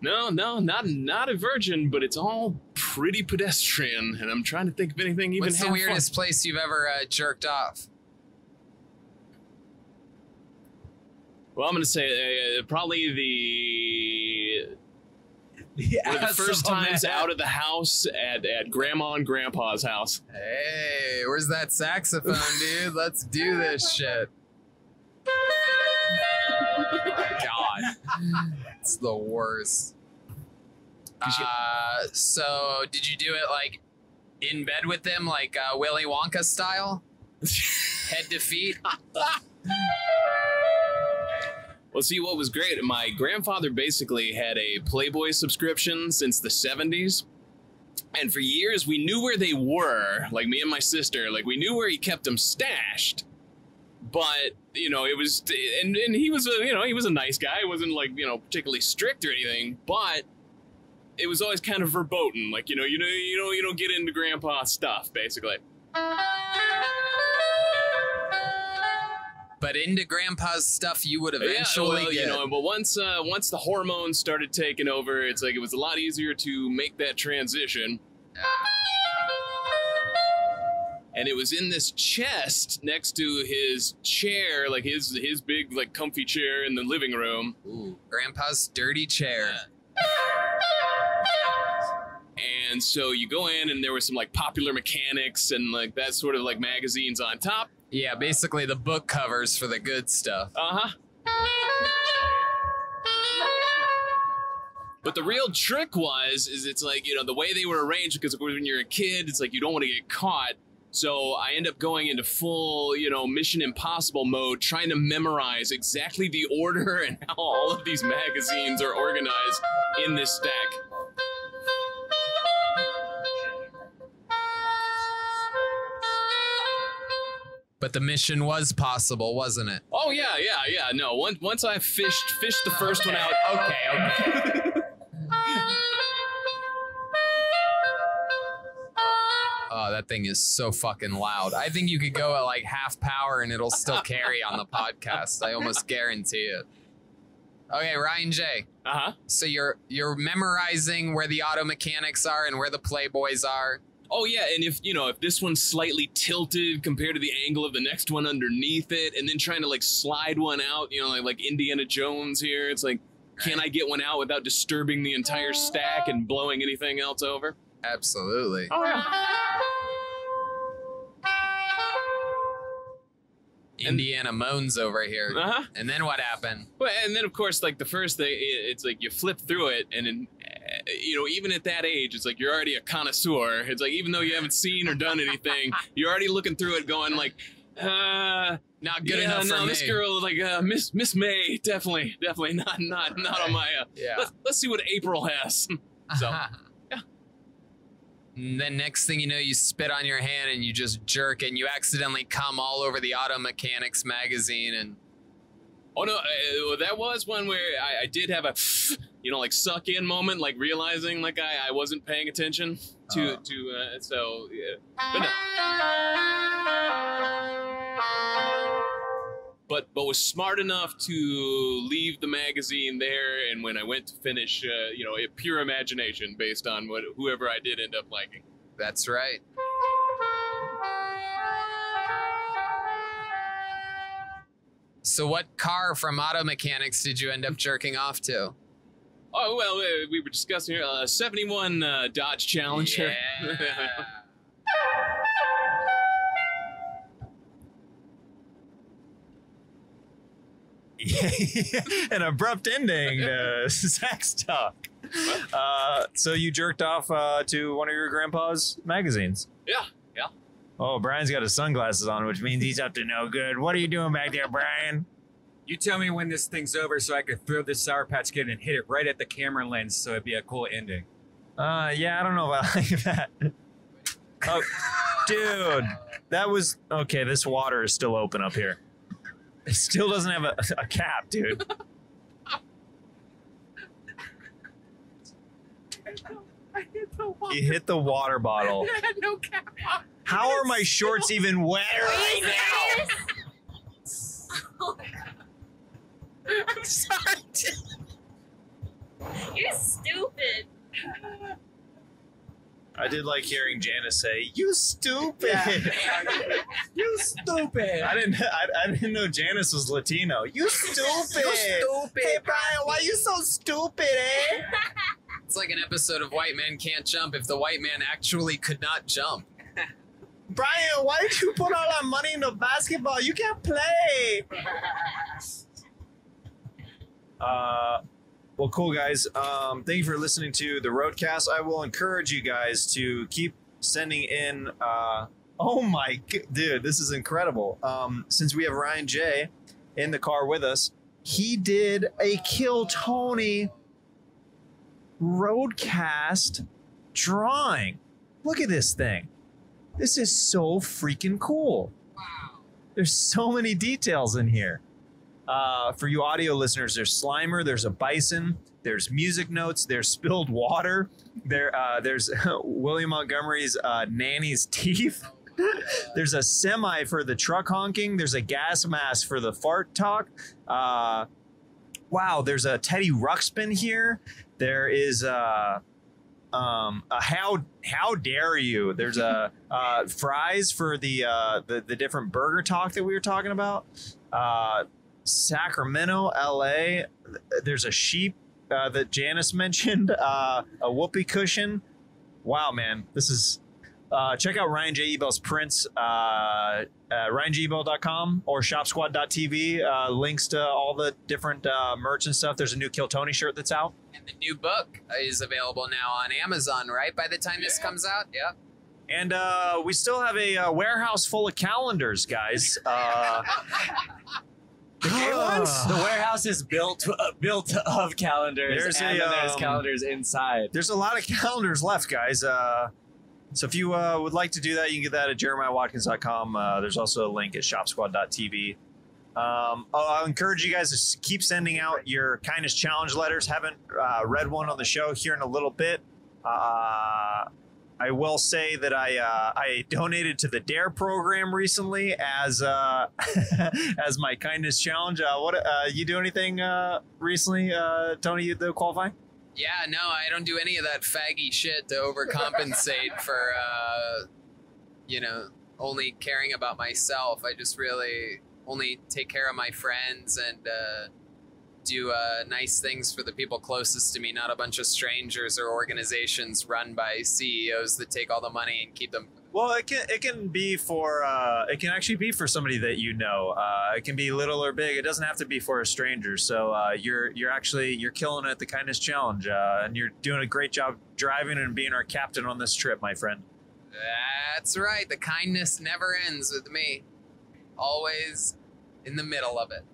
no, no, not not a virgin, but it's all pretty pedestrian, and I'm trying to think of anything even. What's the half weirdest place you've ever uh, jerked off? Well, I'm gonna say uh, probably the one of the first times out of the house at at Grandma and Grandpa's house. Hey, where's that saxophone, dude? Let's do this shit. God, it's the worst. Uh, so did you do it like in bed with them, like uh, Willy Wonka style, head to feet? Well, see, what was great, my grandfather basically had a Playboy subscription since the 70s. And for years, we knew where they were, like me and my sister, like we knew where he kept them stashed. But, you know, it was, and, and he was a, you know, he was a nice guy. He wasn't like, you know, particularly strict or anything, but it was always kind of verboten. Like, you know, you know, you know, you don't get into grandpa stuff, basically. But into Grandpa's stuff, you would eventually yeah, well, you know, but once uh, once the hormones started taking over, it's like it was a lot easier to make that transition. And it was in this chest next to his chair, like his his big like comfy chair in the living room. Ooh, Grandpa's dirty chair. And so you go in, and there was some like popular mechanics and like that sort of like magazines on top. Yeah, basically the book covers for the good stuff. Uh huh. But the real trick was, is it's like, you know, the way they were arranged, because of course when you're a kid, it's like you don't want to get caught. So I end up going into full, you know, Mission Impossible mode, trying to memorize exactly the order and how all of these magazines are organized in this stack. But the mission was possible, wasn't it? Oh yeah, yeah, yeah. No, once once I fished fished the first one out. Okay, okay. Oh, that thing is so fucking loud. I think you could go at like half power and it'll still carry on the podcast. I almost guarantee it. Okay, Ryan J. Uh huh. So you're you're memorizing where the auto mechanics are and where the playboys are. Oh yeah, and if you know if this one's slightly tilted compared to the angle of the next one underneath it, and then trying to like slide one out, you know, like, like Indiana Jones here, it's like, can I get one out without disturbing the entire stack and blowing anything else over? Absolutely. Oh yeah. Indiana moans over here. Uh huh. And then what happened? Well, and then of course, like the first thing, it's like you flip through it, and then, you know, even at that age, it's like you're already a connoisseur. It's like even though you haven't seen or done anything, you're already looking through it, going like, uh, Not good yeah, enough no, this me. girl, like uh, Miss Miss May, definitely, definitely not, not, not on my. Uh, Yeah. let's, let's see what April has. So, yeah. And then next thing you know, you spit on your hand and you just jerk and you accidentally come all over the Auto Mechanics magazine and Oh no, uh, that was one where I, I did have a, you know, like suck in moment, like realizing like I, I wasn't paying attention to Oh. to uh, so yeah. But no. But but was smart enough to leave the magazine there, and when I went to finish, uh, you know, it, pure imagination based on what whoever I did end up liking. that's right. So what car from Auto Mechanics did you end up jerking off to? Oh well, uh, we were discussing here, uh, '71 uh, Dodge Challenger. Yeah. An abrupt ending to sex talk. Uh, so you jerked off uh, to one of your grandpa's magazines. yeah, yeah. Oh, Brian's got his sunglasses on, which means he's up to no good. What are you doing back there, Brian? You tell me when this thing's over so I could throw this Sour Patch Kid and hit it right at the camera lens so it'd be a cool ending. Uh, yeah, I don't know if I like that. Oh, dude, that was okay. This water is still open up here. It still doesn't have a, a cap, dude. He hit the water bottle. no cap on. How are my shorts even wet right now? I'm sorry. You're stupid. I did like hearing Janice say, "You stupid." You stupid. I didn't. I, I didn't know Janice was Latino. You stupid. Hey Brian, why you so stupid, eh? It's like an episode of White Men Can't Jump if the white man actually could not jump. Brian, why did you put all that money into basketball? You can't play. Uh, well, cool guys. Um, thank you for listening to the Roadcast. I will encourage you guys to keep sending in. Uh, oh my, dude, this is incredible. Um, since we have Ryan J in the car with us, he did a Kill Tony Roadcast drawing. Look at this thing. This is so freaking cool. Wow. There's so many details in here. Uh, for you audio listeners, there's Slimer, there's a bison, there's music notes, there's spilled water, there, uh, there's William Montgomery's uh, nanny's teeth. there's a semi for the truck honking. There's a gas mask for the fart talk. Uh, wow, there's a Teddy Ruxpin here. There is uh, um, a how how dare you? There's a uh, fries for the, uh, the the different burger talk that we were talking about. Uh, Sacramento, L.A. There's a sheep uh, that Janice mentioned. Uh, a whoopee cushion. Wow, man, this is. Uh, check out Ryan J. Ebelt's prints, uh, uh, ryanjebelt.com or shopsquad.tv. Uh, links to all the different uh, merch and stuff. There's a new Kill Tony shirt that's out. And the new book is available now on Amazon, right? By the time this comes out? Yeah. And uh, we still have a uh, warehouse full of calendars, guys. Uh, the gay ones? The warehouse is built uh, built of calendars, There's and a, then there's um, calendars inside. There's a lot of calendars left, guys. So if you uh, would like to do that, you can get that at jeremiahwatkins.com. Uh, there's also a link at shopsquad.tv. Um, I'll encourage you guys to keep sending out your kindness challenge letters. Haven't uh, read one on the show here in a little bit. Uh, I will say that I uh, I donated to the Dare program recently as uh, as my kindness challenge. What you do anything recently, Tony? You the qualifying? Yeah, no, I don't do any of that faggy shit to overcompensate for, uh, you know, only caring about myself. I just really only take care of my friends and uh, do uh, nice things for the people closest to me, not a bunch of strangers or organizations run by CEOs that take all the money and keep them. Well, it can it can be for uh, it can actually be for somebody that you know. Uh, it can be little or big. It doesn't have to be for a stranger. So uh, you're you're actually you're killing it at the kindness challenge, uh, and you're doing a great job driving and being our captain on this trip, my friend. That's right. The kindness never ends with me. Always in the middle of it.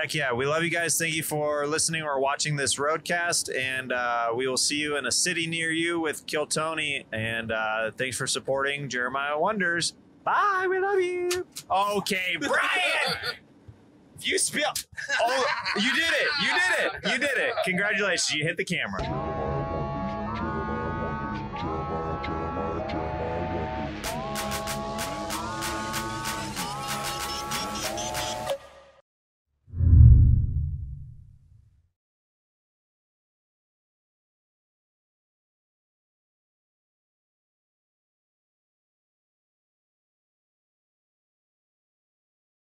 Heck yeah, we love you guys. Thank you for listening or watching this roadcast, and uh, we will see you in a city near you with Kill Tony. And uh, thanks for supporting Jeremiah Wonders. Bye, we love you. Okay, Brian. If you spill, oh, you did it! You did it! You did it! Congratulations! You hit the camera.